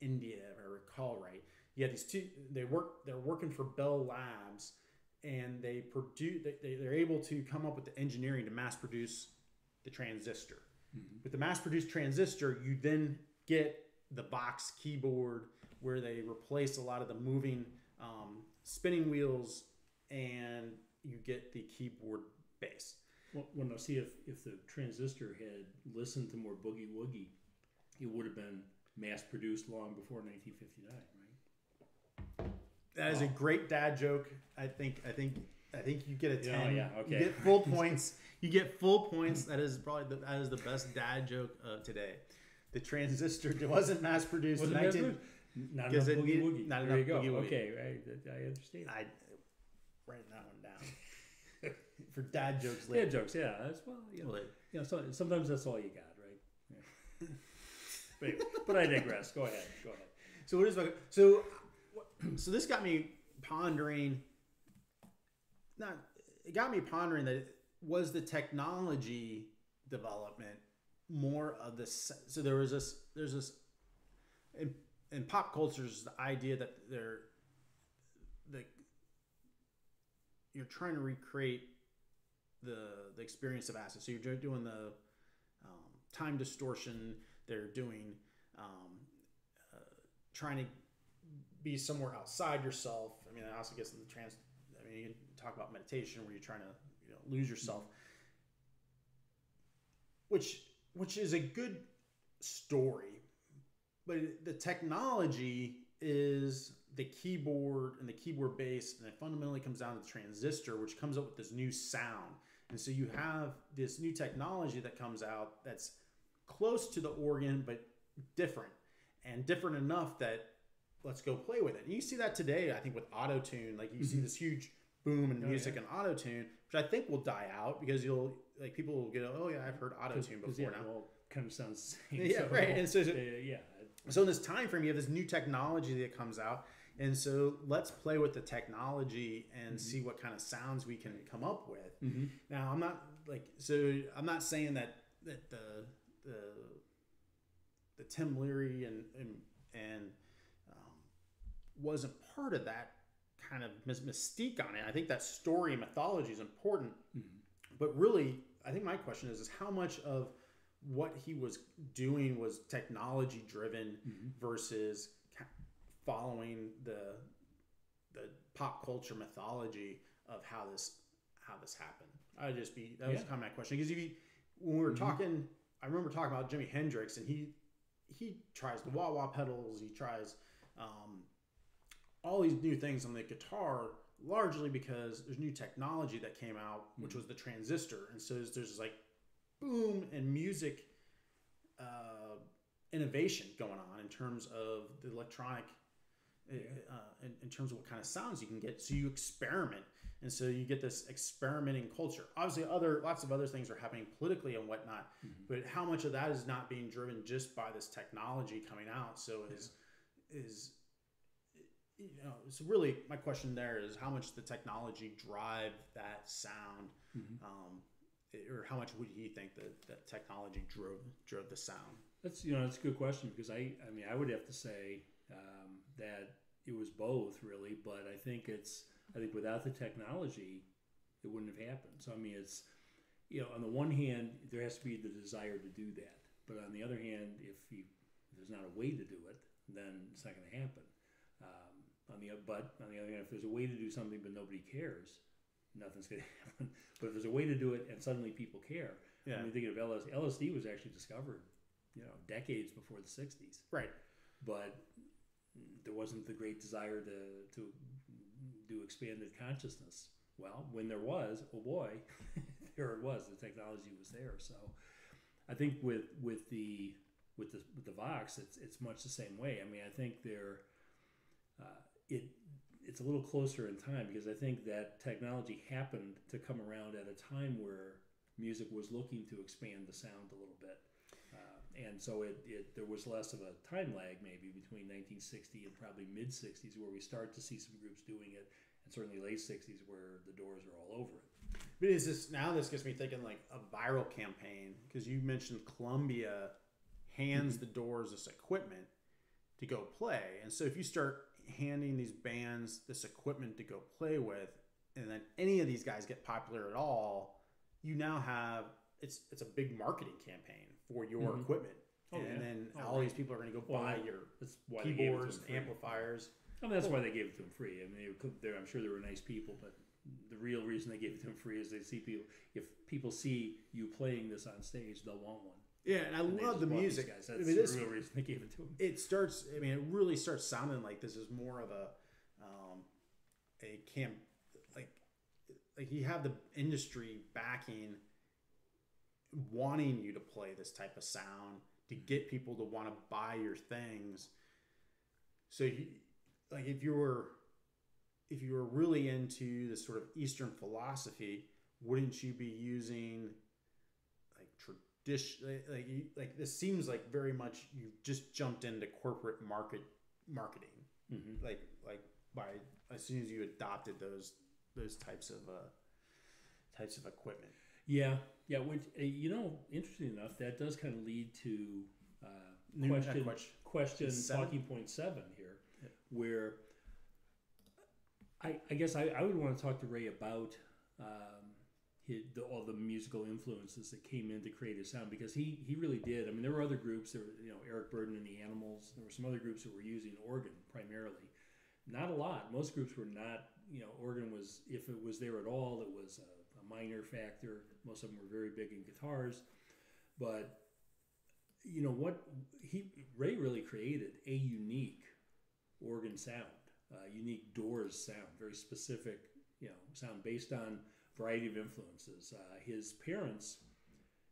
India, if I recall right. You had these two. They work. They're working for Bell Labs, and they produce. They, they, they're able to come up with the engineering to mass produce the transistor. With the mass produced transistor, you then get the Vox keyboard where they replace a lot of the moving um, spinning wheels, and you get the keyboard bass Well, well, now see if if the transistor had listened to more boogie woogie, it would have been mass produced long before 1959, right? That is a oh. great dad joke. I think. I think. I think you get a Yeah, ten. yeah, okay. You get full points. You get full points. That is probably the, that is the best dad joke of today. the transistor wasn't mass produced in Wasn't that 19? Not enough boogie needed- woogie. not there you enough go. boogie. Okay, right. I understand. I writing that one down for dad jokes later. Yeah, jokes. Yeah, that's well. You know, Well, you know so, sometimes that's all you got, right? Yeah. but, anyway, but I digress. Go ahead. Go ahead. So what is so? So this got me pondering. Not it got me pondering that it, was the technology development more of this. So there was this. There's this. In, in pop culture, is the idea that they're the you're trying to recreate the the experience of acid. So you're doing the um, time distortion. They're doing um, uh, trying to be somewhere outside yourself. I mean, I also guess in the trans. I mean, you can talk about meditation where you're trying to you know lose yourself, which which is a good story, but the technology is the keyboard and the keyboard bass, and it fundamentally comes down to the transistor, which comes up with this new sound. And so you have this new technology that comes out that's close to the organ, but different, and different enough that let's go play with it. And you see that today, I think, with auto tune. Like you see this huge boom in Oh, music yeah. and auto tune, which I think will die out because you'll like people will get, oh yeah, I've heard auto tune before yeah, now. well, kind of sounds the same. Yeah, so, right. And so- uh, yeah, So in this time frame, you have this new technology that comes out, and so let's play with the technology and see what kind of sounds we can come up with. Mhm. Now, I'm not like so. I'm not saying that that the the the Tim Leary and and and wasn't part of that kind of mystique on it. I think that story and mythology is important, mm-hmm. but really, I think my question is: is how much of what he was doing was technology driven mm-hmm. versus following the the pop culture mythology of how this how this happened. I'd just be that was Yeah. kind of my question because you when we were mm-hmm. talking, I remember talking about Jimi Hendrix and he he tries the wah wah pedals, he tries um, all these new things on the guitar largely because there's new technology that came out which was the transistor. And so there's, there's like boom and music uh, innovation going on in terms of the electronic uh, uh, in, in terms of what kind of sounds you can get. So you experiment. And so you get this experimenting culture. Obviously other lots of other things are happening politically and whatnot but how much of that is not being driven just by this technology coming out? So is is you know so really my question there is how much the technology drive that sound um, or how much would you think that, that technology drove drove the sound That's you know that's a good question because I I mean I would have to say um, that it was both really, but I think it's I think without the technology, it wouldn't have happened. So I mean it's you know on the one hand there has to be the desire to do that, but on the other hand if, you, if there's not a way to do it, then it's not going to happen. On the but on the other hand, if there's a way to do something but nobody cares, nothing's going to happen. But if there's a way to do it and suddenly people care, Yeah. I mean, thinking of LSD, LSD was actually discovered, you know, decades before the '60s, right but there wasn't the great desire to to do expanded consciousness. Well, when there was, oh boy, there it was. The technology was there. So, I think with with the with the with the Vox, it's it's much the same way. I mean, I think they're uh, it it's a little closer in time because I think that technology happened to come around at a time where music was looking to expand the sound a little bit. Uh, and so it, it there was less of a time lag maybe between 1960 and probably mid 60s where we start to see some groups doing it and certainly late 60s where the doors are all over it But is this now? This gets me thinking like a viral campaign because you mentioned Columbia hands the doors this equipment to go play, and so if you start handing these bands this equipment to go play with, and then any of these guys get popular at all, you now have it's it's a big marketing campaign for your Mhm. equipment, Oh, and yeah. then Oh, all right. these people are going to go buy that- your that's why they gave it to keyboards, free. amplifiers. I mean, that's why they gave it to them free. I mean, they I'm sure they were nice people, but the real reason they gave it to them free is they see people. If people see you playing this on stage, they'll want one. Yeah, and I And love the music. Guys. I That's mean, the real reason they gave it to them. it starts i mean it really starts sounding like this is more of a um, a camp like like you have the industry backing wanting you to play this type of sound to get people to want to buy your things. So you like if you were if you were really into this sort of Eastern philosophy, wouldn't you be using like tradition like you, like this seems like very much you've just jumped into corporate market marketing Mm-hmm. like like by as soon as you adopted those those types of uh types of equipment Yeah, yeah. Which uh, you know, interesting enough, that does kind of lead to uh, New- question question. question Seven? talking point seven here, Yeah. where I, I guess I, I would want to talk to Ray about um, his, the, all the musical influences that came in to create his sound because he he really did. I mean, there were other groups. There were you know Eric Burdon and the Animals. There were some other groups that were using organ primarily. Not a lot. Most groups were not. You know, organ was if it was there at all, it was a, a minor factor. Most of them were very big in guitars, but you know what he Ray really created a unique organ sound, uh, unique Doors sound, very specific, you know, sound based on a variety of influences. Uh, his parents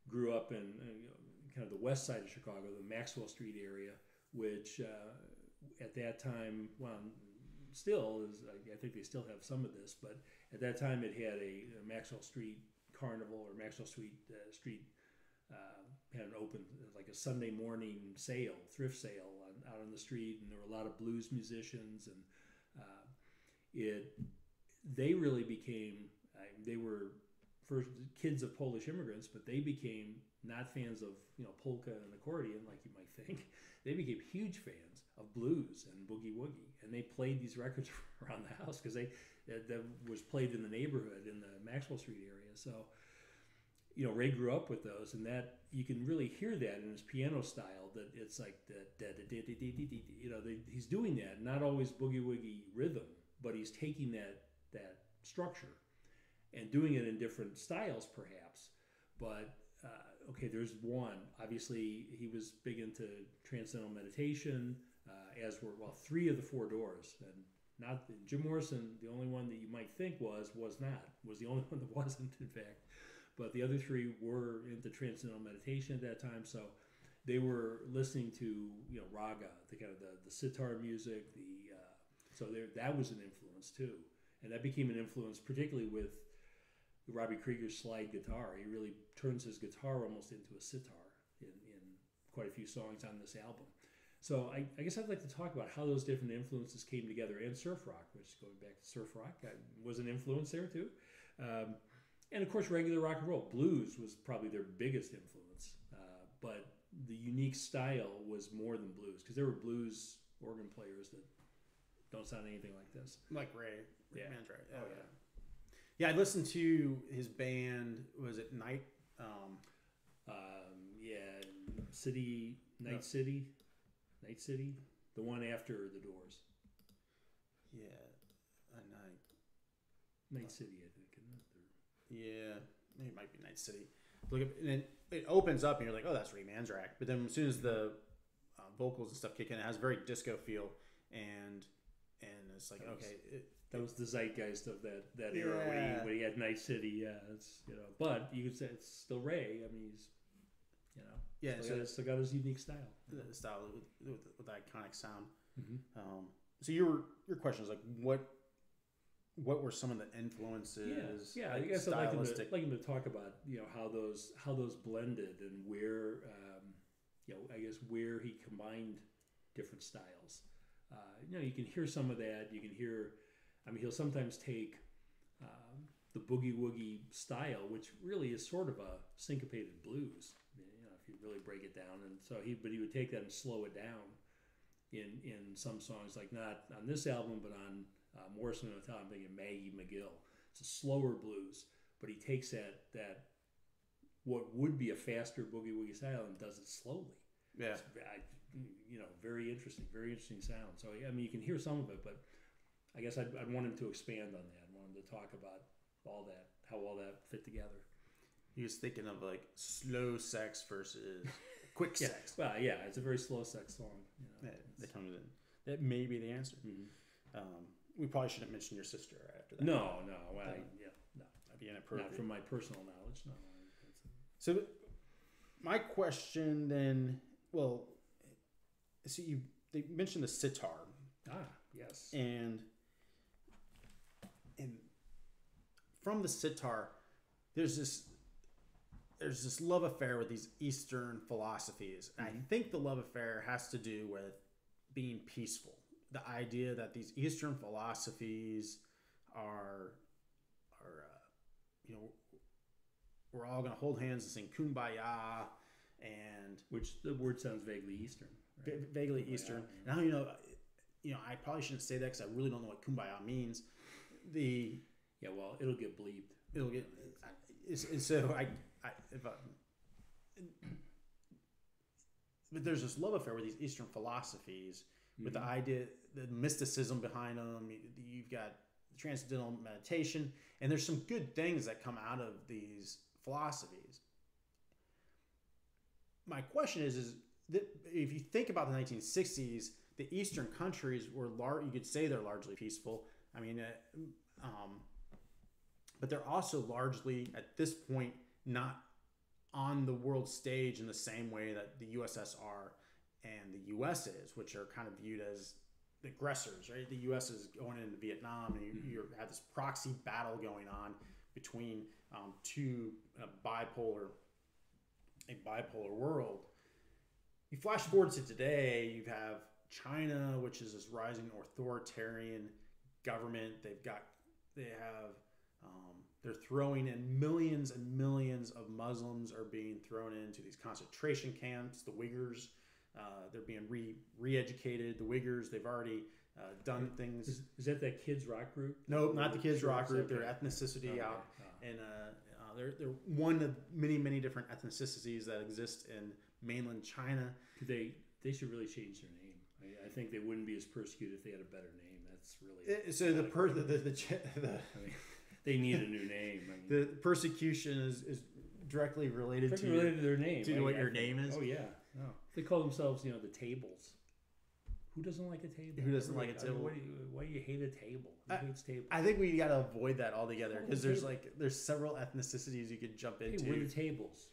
grew up in uh, kind of the west side of Chicago, the Maxwell Street area, which uh, at that time, well, still is. I think they still have some of this, but at that time it had a, a Maxwell Street Carnival or Maxwell Street uh, Street uh, had an open like a Sunday morning sale, thrift sale on, out on the street, and there were a lot of blues musicians, and uh, it they really became they were first kids of Polish immigrants, but they became not fans of you know polka and accordion like you might think. They became huge fans of blues and boogie woogie, and they played these records around the house because they that, that was played in the neighborhood in the Maxwell Street area. So you know, Ray grew up with those, and that you can really hear that in his piano style. That it's like that, you know, they, he's doing that. Not always boogie woogie rhythm, but he's taking that that structure and doing it in different styles, perhaps. But uh, okay, there's one. Obviously, he was big into transcendental meditation, uh, as were well three of the four doors, and not Jim Morrison. The only one that you might think was was not was the only one that wasn't, in fact but the other three were into transcendental meditation at that time so they were listening to you know raga the kind of the, the sitar music the uh, so there that was an influence too and that became an influence particularly with robbie krieger's slide guitar he really turns his guitar almost into a sitar in, in quite a few songs on this album so I, I guess i'd like to talk about how those different influences came together and surf rock which going back to surf rock I, was an influence there too um, and of course regular rock and roll blues was probably their biggest influence uh, but the unique style was more than blues because there were blues organ players that don't sound anything like this like Ray. Ray Yeah. Oh, yeah. Yeah, I listened to his band. Was it Night? Um, um, yeah city night No. city night city the one after the doors yeah, night. night city i think it? Yeah, it might be Nite City. Look, at, and then it opens up, and you're like, "Oh, that's Ray Manzarek." But then as soon as the uh, vocals and stuff kick in, it has a very disco feel, and and it's like, okay, it, that was the zeitgeist of that that era when, he, when he had Nite City. Yeah, it's you know, but you could say it's still Ray. I mean, he's you know, yeah, still, so got, still got his unique style. the style with, with, with the iconic sound. Mm-hmm. Um, so your your question is like, what what were some of the influences? Yeah, yeah. like I guess I'd like him, to, like him to talk about you know how those how those blended and where um, you know I guess where he combined different styles. Uh, you know, you can hear some of that. You can hear. I mean, he'll sometimes take um, the boogie woogie style, which really is sort of a syncopated blues. You know, if you really break it down, and so he, but he would take that and slow it down in in some songs, like not on this album, but on uh, Morrison and I'm thinking Maggie McGill. It's a slower blues, but he takes that that what would be a faster boogie woogie style and does it slowly. yeah, It's, you know, very interesting, very interesting sound. So I mean, you can hear some of it, but I guess I'd, I'd want him to expand on that. I want him to talk about all that, how all that fit together. he was thinking of like slow sex versus quick Yeah, sex. well, yeah, it's a very slow sex song. You know, Yeah, that It's- comes in. That may be the answer. Mhm. Um, we probably shouldn't mention your sister after that. No, no, well, I, yeah, no, that'd be not inappropriate. from my personal knowledge. No, So, my question then well, so you they mentioned the sitar, Ah, yes. and from the sitar, there's this there's this love affair with these Eastern philosophies, and I think the love affair has to do with being peaceful. The idea that these Eastern philosophies are are uh, you know we're all going to hold hands and sing kumbaya and Which the word sounds vaguely Eastern. Right? va- vaguely Eastern. And I you know, you know, I probably shouldn't say that because I really don't know what kumbaya means. The Yeah, well, it'll get bleeped. it'll get, it's, and so I, I if I, but there's this love affair with these Eastern philosophies, with the idea, the mysticism behind them. You've got transcendental meditation, and there's some good things that come out of these philosophies. My question is, is that if you think about the 1960s, the Eastern countries were large. you could say they're largely peaceful. I mean, uh, um, but they're also largely at this point not on the world stage in the same way that the USSR and the US is, which are kind of viewed as the aggressors, right? The US is going into Vietnam, and you, you have this proxy battle going on between um, two uh, bipolar, a bipolar world. You flash forward to today, you have China, which is this rising authoritarian government. They've got, they have, um, they're throwing in millions and millions of Muslims are being thrown into these concentration camps. The Uyghurs, uh, they're being re re-educated. The Uyghurs, they've already uh, done things. Is, is that that kids rock group? No, not the kids rock group. Their ethnicity Okay. out, Ah. and uh, uh, they're they're one of many many different ethnicities that exist in mainland China. They they should really change their name. I, I think they wouldn't be as persecuted if they had a better name. That's really. Uh, So the per the the, the, the, I mean, they need a new name. I mean, the persecution is, is directly related Directly to related to their name. to I- what I your think- name is? Oh yeah. No. They call themselves, you know, the tables. Who doesn't like a table? Who doesn't Really, like a I mean, table? why, do you, why do you hate a table? Who I- hates tables? I think we got to avoid that altogether Oh, because there's okay. like there's several ethnicities you could jump Hey, into. we're the tables.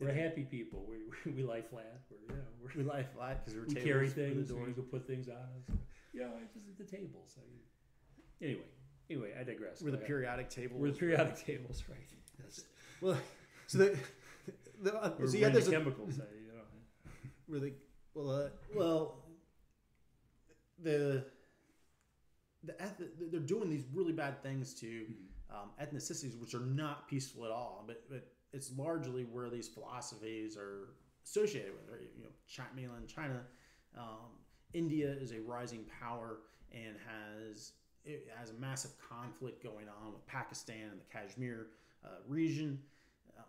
We're happy people. We, we lie flat. We're you know we're, we lie flat because we're we tables carry for the things. doors. We can put things on us. Yeah, I just at the tables. I, anyway, anyway, I digress. We're the periodic table. We're the periodic tables, right? Yes. Well, so the, the uh, so yeah, there's a, chemicals. I, you know. really well uh, well the the eth- they're doing these really bad things to um, ethnicities which are not peaceful at all but but it's largely where these philosophies are associated with right? you know China, mainland China um, India is a rising power and has it has a massive conflict going on with Pakistan and the Kashmir uh, region uh,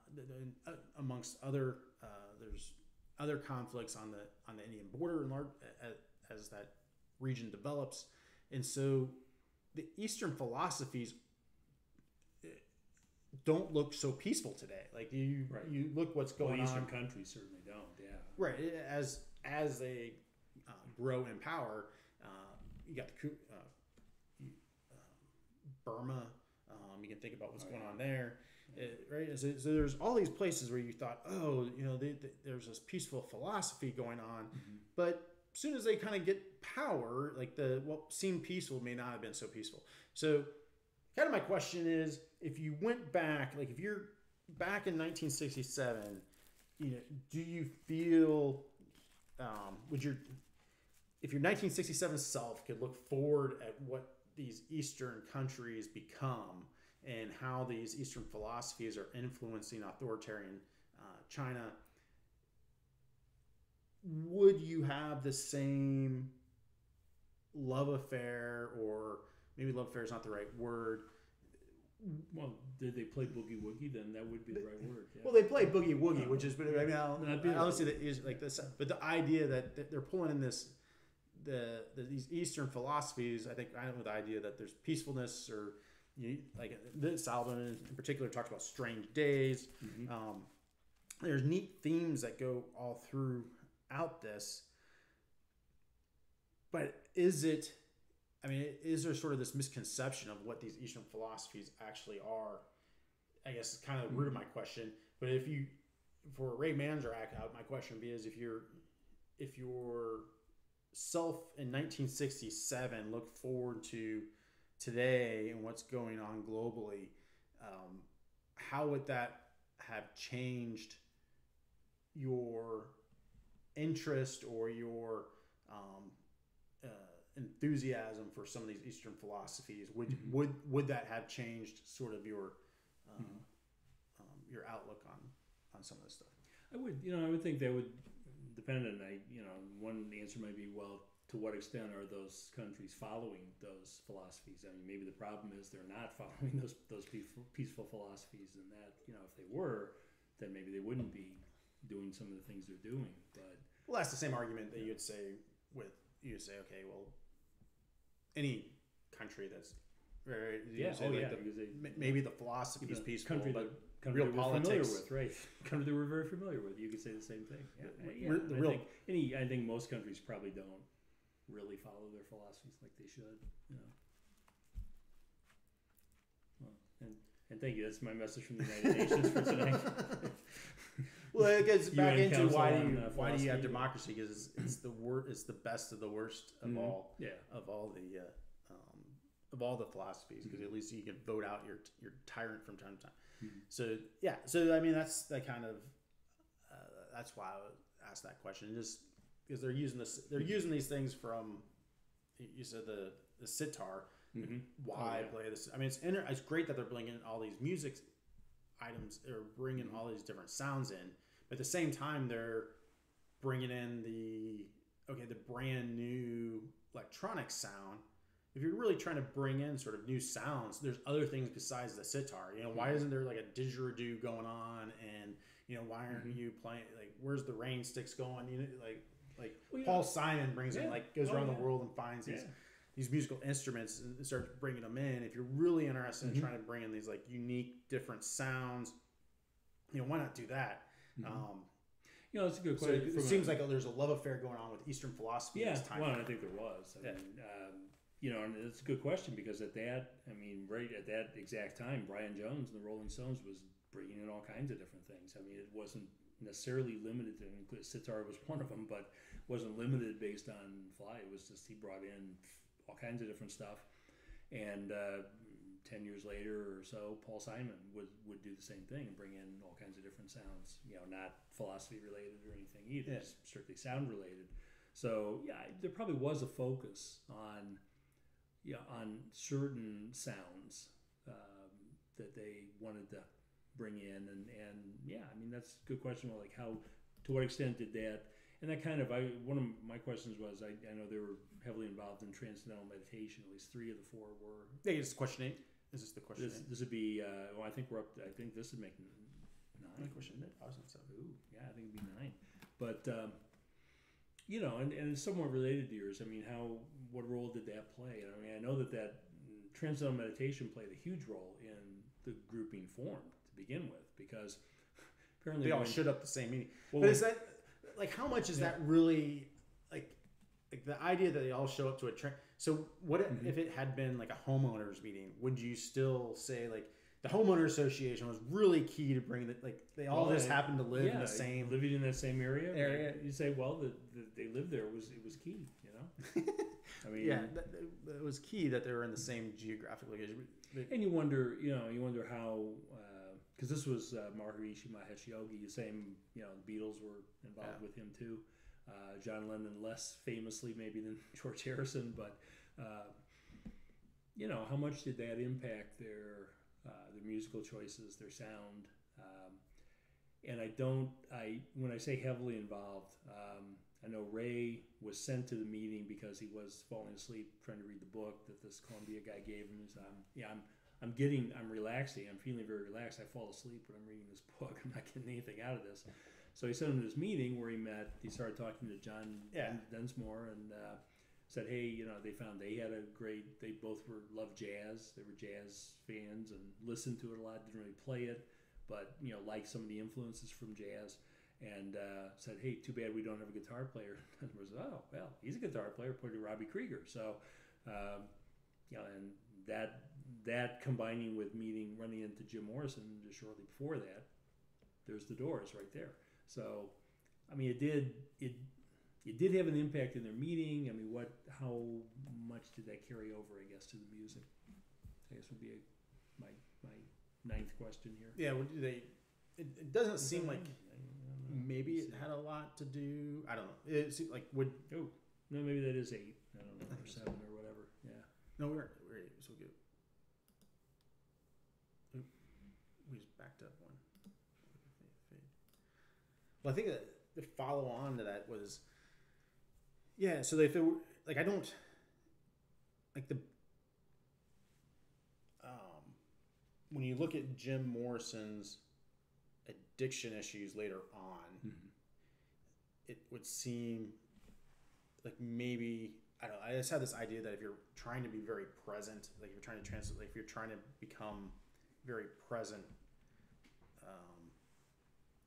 uh, amongst other uh, there's other conflicts on the on the Indian border and large, as, as that region develops, and so the Eastern philosophies eh, don't look so peaceful today. Like you Right. you look what's going Well, Eastern on countries certainly don't. Yeah. right as as they uh, grow in power. Uh, you got the Ku- uh, you, um, Burma. Um, you can think about what's Oh, going on there, uh, right? So, so there's all these places where you thought, oh, you know, they, they, there's this peaceful philosophy going on, Mm-hmm. but as soon as they kind of get power, like the what seemed peaceful may not have been so peaceful. So, kind of my question is, if you went back, like if you're back in 1967, you know, do you feel um, would your if your 1967 self could look forward at what these Eastern countries become and how these Eastern philosophies are influencing authoritarian uh, China, would you have the same love affair, or maybe love affair is not the right word? Well, did they play boogie woogie? Then that would be the right word. Yeah. Well, they play boogie woogie, which is, but I mean, I'll, I don't see that is like this, but the idea that they're pulling in this, the, the these Eastern philosophies, I think I don't know the idea that there's peacefulness or you like this album in particular talks about strange days. Mhm. Um, there's neat themes that go all throughout this, but is it? I mean, is there sort of this misconception of what these Eastern philosophies actually are? I guess is kind of the root of my question. But if you for Ray Manzarek, uh, my question would be is if you're if your self in 1967 looked forward to today and what's going on globally, um, how would that have changed your interest or your um, uh, enthusiasm for some of these Eastern philosophies? Would Mhm. would would that have changed sort of your um, Mhm. um, your outlook on on some of this stuff? I would, you know, I would think that would depend on, I, you know, one answer might be, well, to what extent are those countries following those philosophies? I mean, maybe the problem is they're not following those those peaceful, peaceful philosophies, and that, you know, if they were, then maybe they wouldn't be doing some of the things they're doing. But Well, that's the same argument that you'd say with you'd say, okay, well, any country that's very yeah, oh like yeah, the- maybe the philosophy is peaceful, country but country real were familiar politics- with, right? country they were very familiar with. You could say the same thing. Yeah, The- yeah. the I real- think any, I think most countries probably don't really follow their philosophies like they should. You know. Well, and and thank you. That's my message from the United Nations for tonight. well, it gets back UN into why do on, you uh, why do you have democracy? Because it's, it's the wor- it's the best of the worst of Mhm. all Yeah. of all the uh, um, of all the philosophies because Mhm. at least you can vote out your your tyrant from time to time. Mhm. So yeah, so I mean that's that kind of uh, that's why I would ask that question just because they're using this they're using these things from you said the the sitar Mm-hmm. why Oh, yeah. play this I mean it's inter- it's great that they're bringing all these music items or bringing Mhm. all these different sounds in but at the same time they're bringing in the okay the brand new electronic sound if you're really trying to bring in sort of new sounds there's other things besides the sitar you know why Mhm. isn't there like a didgeridoo going on and you know why aren't Mhm. you playing like where's the rain sticks going you know like like Well, yeah. paul simon brings in like goes Oh, around yeah. the world and finds these Yeah. these musical instruments and starts bringing them in. If you're really interested in Mhm. trying to bring in these like unique, different sounds, you know, why not do that? Mhm. Um, you know, it's a good so question. it, from a- seems like there's a love affair going on with Eastern philosophy. Yeah, this time. well, I think there was. I Yeah. mean, um, you know, and it's a good question because at that, I mean, right at that exact time, Brian Jones and the Rolling Stones was bringing in all kinds of different things. I mean, it wasn't necessarily limited to sitar was one of them, but wasn't limited based on fly. It was just he brought in all kinds of different stuff, and uh, ten years later or so, Paul Simon would would do the same thing and bring in all kinds of different sounds. You know, not philosophy related or anything either, Yeah. just strictly sound related. So yeah, there probably was a focus on, yeah, on certain sounds um, that they wanted to bring in, and and yeah, I mean that's a good question. Well, like how, to what extent did that? And that kind of, I one of my questions was, I, I know they were heavily involved in transcendental meditation. At least three of the four were. Yeah, it's question eight. Is this the question This, this would be. Uh, well, I think we're up. To, I think this would make nine. Question. I was say. Ooh, yeah, I think it'd be nine. But um, you know, and, and it's somewhat related to yours. I mean, how what role did that play? I mean, I know that that transcendental meditation played a huge role in the group being formed to begin with, because apparently They all when- showed up the same meeting. well, but is that like how much is Yeah. that really like like the idea that they all show up to a train? So what Mhm. if it had been like a homeowners meeting? Would you still say like the homeowner association was really key to bring that like they all Well, just I- happen to live in the same living in that same area. Area. You say, well, the, the, they lived there was it was key. You know, I mean, yeah, it was key that they were in the same geographic location. And you wonder, you know, you wonder how, because this was uh, Maharishi Mahesh Yogi, the same, you know, the Beatles were involved Yeah. with him too. Uh, John Lennon less famously maybe than George Harrison, but uh, you know, how much did that impact their uh, their musical choices, their sound? Um, and I don't, I when I say heavily involved, um, I know Ray was sent to the meeting because he was falling asleep trying to read the book that this Columbia guy gave him. He's, um, yeah, I'm, I'm getting, I'm relaxing. I'm feeling very relaxed. I fall asleep when I'm reading this book. I'm not getting anything out of this. So he sent him to this meeting where he met. He started talking to John Yeah. Densmore and uh, said, "Hey, you know, they found they had a great. They both were loved jazz. They were jazz fans and listened to it a lot. Didn't really play it, but you know, liked some of the influences from jazz." and uh, said, "Hey, too bad we don't have a guitar player." And was, "Oh, well, he's a guitar player, put Robbie Krieger." So, um, you know, and that that combining with meeting running into Jim Morrison just shortly before that, there's the doors right there. So, I mean, it did it it did have an impact in their meeting. I mean, what how much did that carry over? I guess to the music. I guess would be a, my my ninth question here. Yeah, do they? It, it doesn't seem like right? I don't know. maybe it had a lot to do. I don't know. It seemed like would Oh no, maybe that is eight. I don't know, or seven or whatever. Yeah. no we're we're eight, so good. Oop, we just backed up one. Well, I think that the follow on to that was, yeah. So if it were like I don't like the um when you look at Jim Morrison's addiction issues later on, Mm-hmm. it would seem like maybe I don't know. I just had this idea that if you're trying to be very present, like if you're trying to translate, like if you're trying to become very present, um,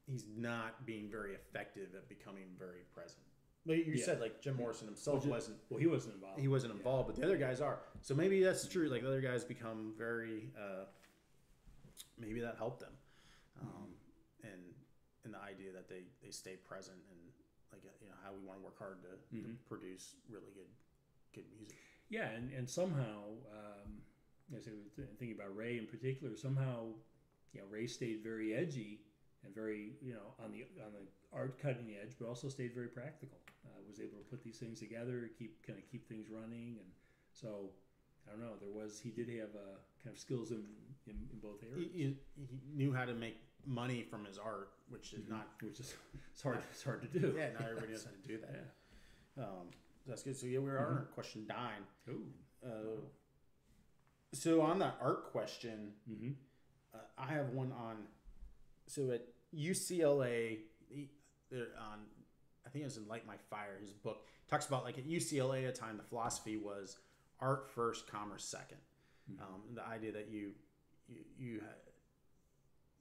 he's not being very effective at becoming very present. But you Yeah. said like Jim Morrison himself Well, wasn't Well, he wasn't involved. he wasn't Yeah. involved, but the other guys are. So maybe that's true. Like the other guys become very. Uh, maybe that helped them, um, and and the idea that they they stay present and like you know how we want to work hard to, to Mhm. produce really good good music. Yeah, and, and somehow, um, as I was thinking about Ray in particular, somehow, you know, Ray stayed very edgy and very, you know, on the on the art cutting edge, but also stayed very practical. Uh, was able to put these things together, keep kind of keep things running, and so I don't know. There was he did have uh, kind of skills in in, in both areas, he, he knew how to make money from his art, which is Mhm. not. which is it's hard it's hard to do. Yeah, not everybody knows how to do that. Yeah. Um, that's good. So yeah, we are on our question nine. Ooh. Uh, so on that art question, Mm-hmm. Uh, I have one on. So at UCLA, on. I think it was in Light My Fire. His book talks about like at UCLA at the time the philosophy was art first, commerce 2nd Um, the idea that you you you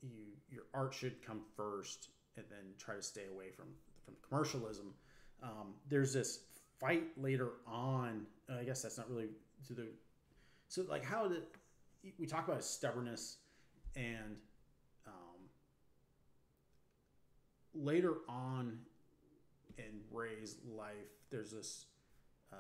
you your art should come first, and then try to stay away from from commercialism. Um, there's this fight later on. I guess that's not really to the. So like how did we talk about stubbornness and um, later on in Ray's life, there's this uh,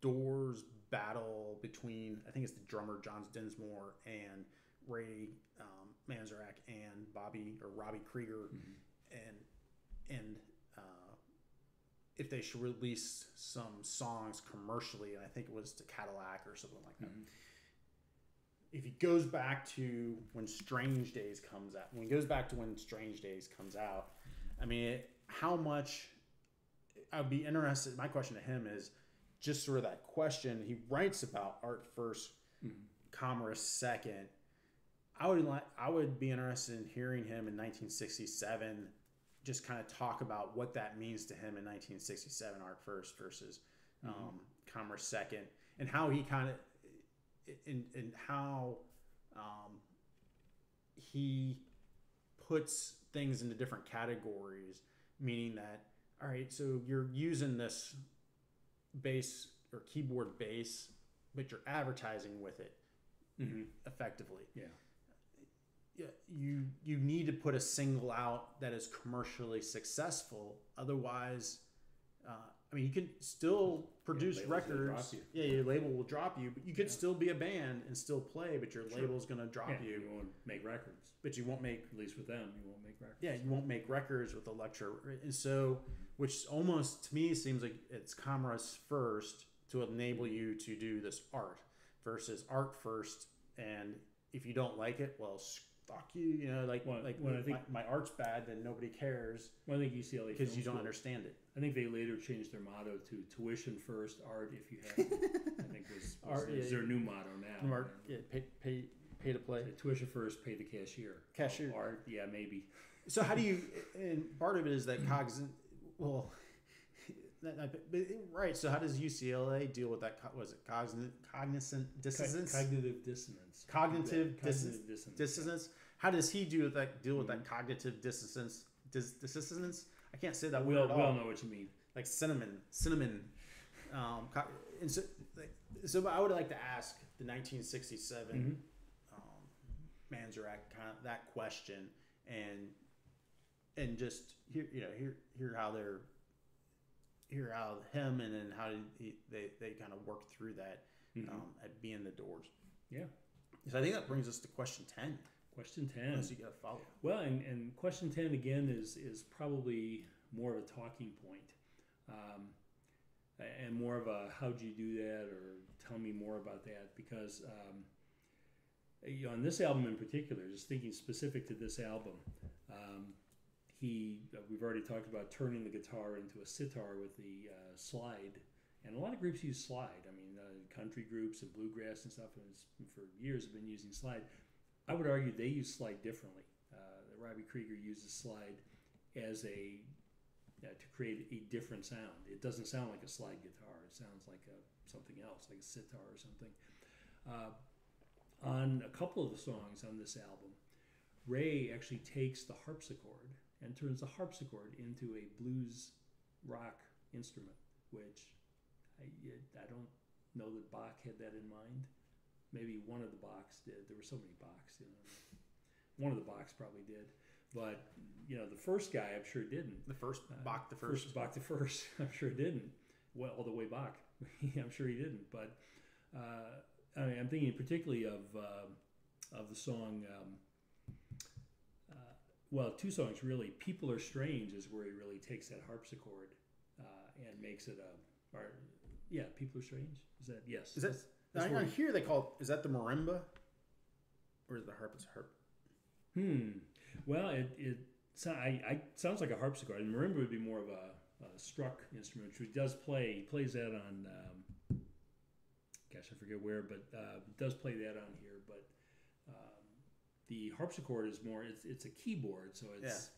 Doors battle between I think it's the drummer John Densmore and Ray um, Manzarek and Bobby or Robbie Krieger, and and uh, if they should release some songs commercially, and I think it was to Cadillac or something like that if he goes back to when Strange Days comes out, when he goes back to when Strange Days comes out, I mean, it, how much? I'd be interested. My question to him is just sort of that question. He writes about art 1st commerce second. I would like. I would be interested in hearing him in 1967, just kind of talk about what that means to him in 1967, art first versus um, commerce second, and how he kind of and and how um, he puts things into different categories, meaning that all right, so you're using this bass or keyboard bass, but you're advertising with it Mm-hmm. effectively. Yeah. Yeah, you you need to put a single out that is commercially successful. Otherwise, uh, I mean, you can still produce will records. Yeah, your label will drop you, but you could Yeah. still be a band and still play, but your Sure. label's going to drop Yeah, you. you won't make records. But you won't make At least with them, you won't make records. yeah, you won't make records with Elektra, and so which almost to me seems like it's commerce first to enable you to do this art versus art first, and if you don't like it, well, fuck you, you know, like Well, like when I think- my art's bad, then nobody cares Well, I think UCLA because Film you don't School- understand it. I think they later changed their motto to tuition first, art if you have. I think was, was Art, is yeah. their new motto now. Art, yeah, pay, pay pay to play. Say Tuition first, pay the cashier. Cashier. Oh, art, yeah, maybe. So how do you? And part of it is that cognizant. Well, that, that- but, right. So how does UCLA deal with that? Was it cognizant cognizant dissonance? Co- cognitive dissonance. Cognitive Yeah, dis- cognitive dissonance. dissonance. How does he do that? Deal with that cognitive dissonance? Dis, dissonance. I can't say that We word all, we all know what you mean. Like cinnamon, cinnamon. Um, and so, so I would like to ask the 1967 Mhm. um, Manzarek kind of that question and and just hear you know hear hear how they're hear how him and then how he, they they kind of work through that Mhm. um, at being the doors. Yeah. So I think that brings us to question ten. Question ten. Unless you got to follow. Well, and, and question 10 again is, is probably more of a talking point um, and more of a how'd you do that or tell me more about that because um, you know, on this album in particular, just thinking specific to this album, um, he uh, we've already talked about turning the guitar into a sitar with the uh, slide, and a lot of groups use slide. I mean, uh, country groups and bluegrass and stuff, and for years have been using slide. I would argue they use slide differently. Uh, Robbie Krieger uses slide as a uh, to create a different sound. It doesn't sound like a slide guitar. It sounds like a something else, like a sitar or something. On a couple of the songs on this album, Ray actually takes the harpsichord and turns the harpsichord into a blues rock instrument, which I, I don't know that Bach had that in mind. Maybe one of the Bachs did. There were so many Bachs, you know. One of the Bachs probably did, but you know the first guy I'm sure didn't. The first Uh, Bach, the first. Bach the first. I'm sure didn't. Well, all the way Bach. I'm sure he didn't. But uh, I mean, I'm thinking particularly of uh, of the song. Um, well, two songs really. "People Are Strange" is where he really takes that harpsichord uh, and makes it a. Or, yeah, "People Are Strange." Is that yes? Is that- That's- that's I, I hear they call is that the marimba, or is the harp? It's harp. Hmm. Well, it it so- I, I sounds like a harpsichord. And marimba would be more of a, a struck instrument, which he does play. He plays that on. Um, gosh, I forget where, but uh, does play that on here. The harpsichord is more. It's it's a keyboard, so it's.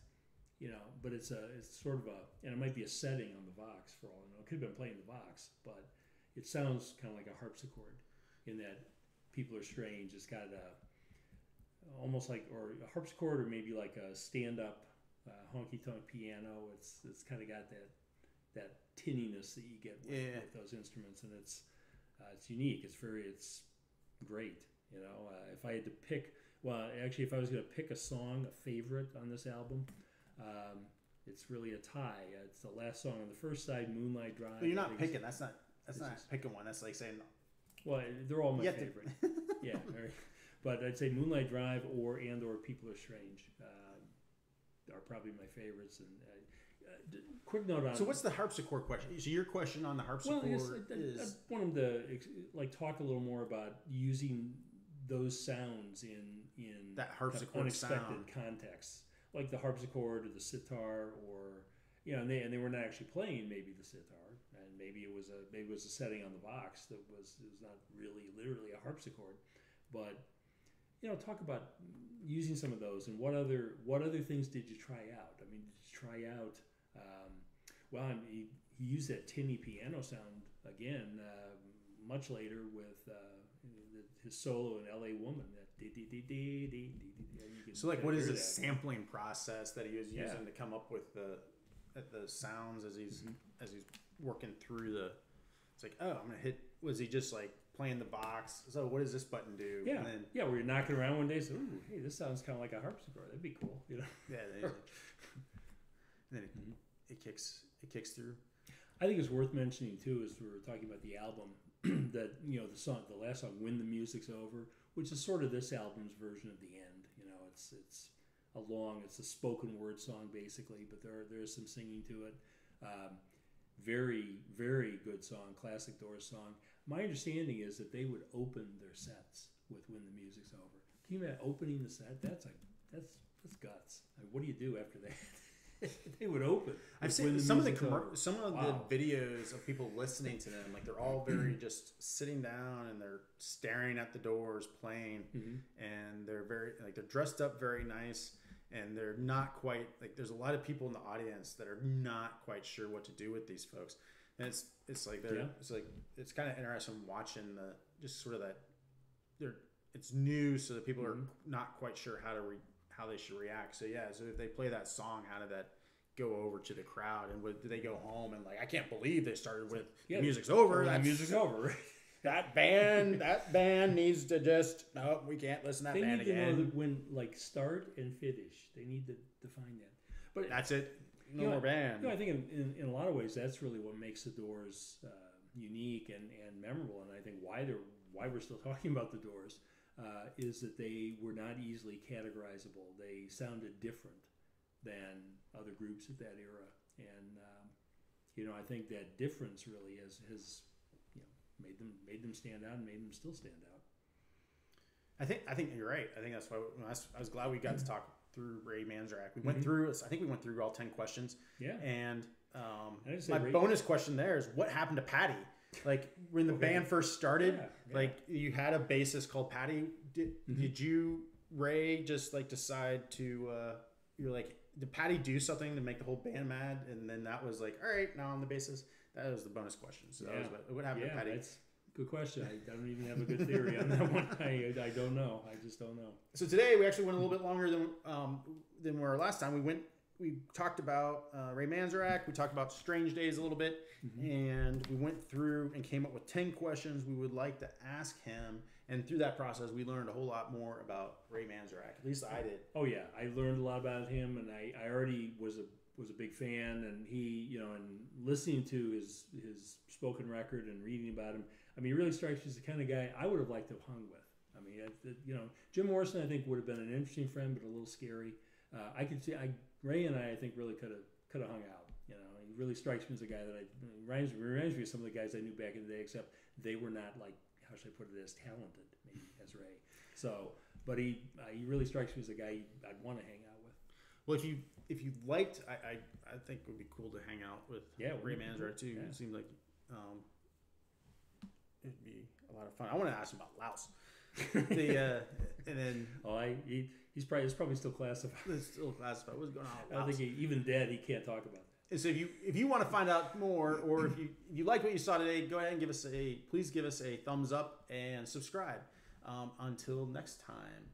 You know, but it's a it's sort of a and it might be a setting on the Vox for all I know. It could have been playing the Vox, but it sounds kind of like a harpsichord in that people are strange. It's got a almost like or a harpsichord or maybe like a stand up uh, honky tonk piano. It's it's kind of got that that tinniness that you get with, Yeah. with those instruments, and it's uh, it's unique. It's very it's great. You know, uh, if I had to pick, well, actually, if I was going to pick a song, a favorite on this album. Um, it's really a tie. It's the last song on the first side, "Moonlight Drive." But you're not picking. That's not. That's not just- picking one. That's like saying Well, they're all my have to- favorite. yeah, very- but I'd say Moonlight Drive or and or People Are Strange uh, are probably my favorites. And uh, uh, quick note on So what's the harpsichord question? So your question on the well, harpsichord I, guess I, I, is I want them to like talk a little more about using those sounds in in that harpsichord unexpected sound. contexts, like the harpsichord or the sitar, or you know, and they and they were not actually playing maybe the sitar, and maybe it was a maybe it was a setting on the Vox that was it was not really literally a harpsichord, but you know, talk about using some of those and what other what other things did you try out? I mean, did you try out? Um, well, I mean, he, he used that tinny piano sound again uh, much later with uh, his solo in "L.A. Woman." That So like, what is the that. sampling process that he was using Yeah. to come up with the the sounds as he's Mhm. as he's working through the? It's like, oh, I'm gonna hit. Was he just like playing the Vox? So what does this button do? Yeah, And then, yeah. Where you're knocking around one day, so ooh, hey, this sounds kind of like a harpsichord. That'd be cool, you know. yeah. Then, like, and then it, Mhm. it kicks. It kicks through. I think it's worth mentioning too, as we were talking about the album, that you know the song, the last song, "When the Music's Over," which is sort of this album's version of the end. You know, it's it's a long, it's a spoken word song basically, but there there is some singing to it. Um, very very good song, classic Doors song. My understanding is that they would open their sets with "When the Music's Over." Can you imagine opening the set? That's like that's that's guts. Like, what do you do after that? they would open. I've seen some of the some of Wow. the videos of people listening to them. Like they're all very just sitting down and they're staring at the doors playing. Mhm. and they're very like they're dressed up very nice and they're not quite like there's a lot of people in the audience that are not quite sure what to do with these folks and it's it's like they're Yeah. it's like it's kind of interesting watching the just sort of that they're it's new so that people Mhm. are not quite sure how to re, how they should react so yeah so if they play that song how did that go over to the crowd and would, do they go home and like I can't believe they started with Yeah, the music's over That music's over. that band that band needs to just no we can't listen to that they band need to again know when like start and finish. They need to define that. But that's it. No You know, more band. You know, I think in, in, in a lot of ways that's really what makes the Doors uh, unique and, and memorable, and I think why they're why we're still talking about the Doors uh, is that they were not easily categorizable. They sounded different than other groups at that era, and um, you know I think that difference really has has you know made them made them stand out and made them still stand out. I think I think you're right. I think that's why I was, I was glad we got to talk through Ray Manzarek. We went Mhm. through. I think we went through all ten questions. Yeah, And um, I didn't say my Ray- bonus question there is, what happened to Patty? Like when the Okay. band first started, Yeah, yeah. like you had a bassist called Patty. Did Mhm. did you Ray just like decide to? Uh, you're like, did Patty do something to make the whole band mad? And then that was like, all right, now I'm the bassist. That was the bonus question. So that was what, what happened yeah, to Patty. that's good question. I, I don't even have a good theory on that one. I, I don't know. I just don't know. So today we actually went a little bit longer than um, than we were last time. We went. We talked about uh, Ray Manzarek. We talked about Strange Days a little bit, and we went through and came up with ten questions we would like to ask him. And through that process, we learned a whole lot more about Ray Manzarek. At least I did. Oh yeah, I learned a lot about him, and I, I already was a was a big fan, and he you know, and listening to his his spoken record and reading about him, I mean, he really strikes me as the kind of guy I would have liked to have hung with. I mean, you know, Jim Morrison I think would have been an interesting friend, but a little scary. Uh, I could see I Ray and I I think really could have could have hung out. You know, he really strikes me as a guy that I reminds me reminds me of some of the guys I knew back in the day, except they were not like how should I put it as talented maybe as Ray. So, but he uh, he really strikes me as a guy I'd want to hang out with. Well, if you if you liked, I I, I think it would be cool to hang out with Yeah, Ray Manzarek too. Yeah. It seems like um, it'd be a lot of fun. I want to ask him about Laos. the uh, and then Oh, I he, he's probably it's probably still classified. let's still classified. what's going on. I don't think he, even dead he can't talk about that. And so if you if you want to find out more, or if you you like what you saw today, go ahead and give us a please give us a thumbs up and subscribe. Um, until next time.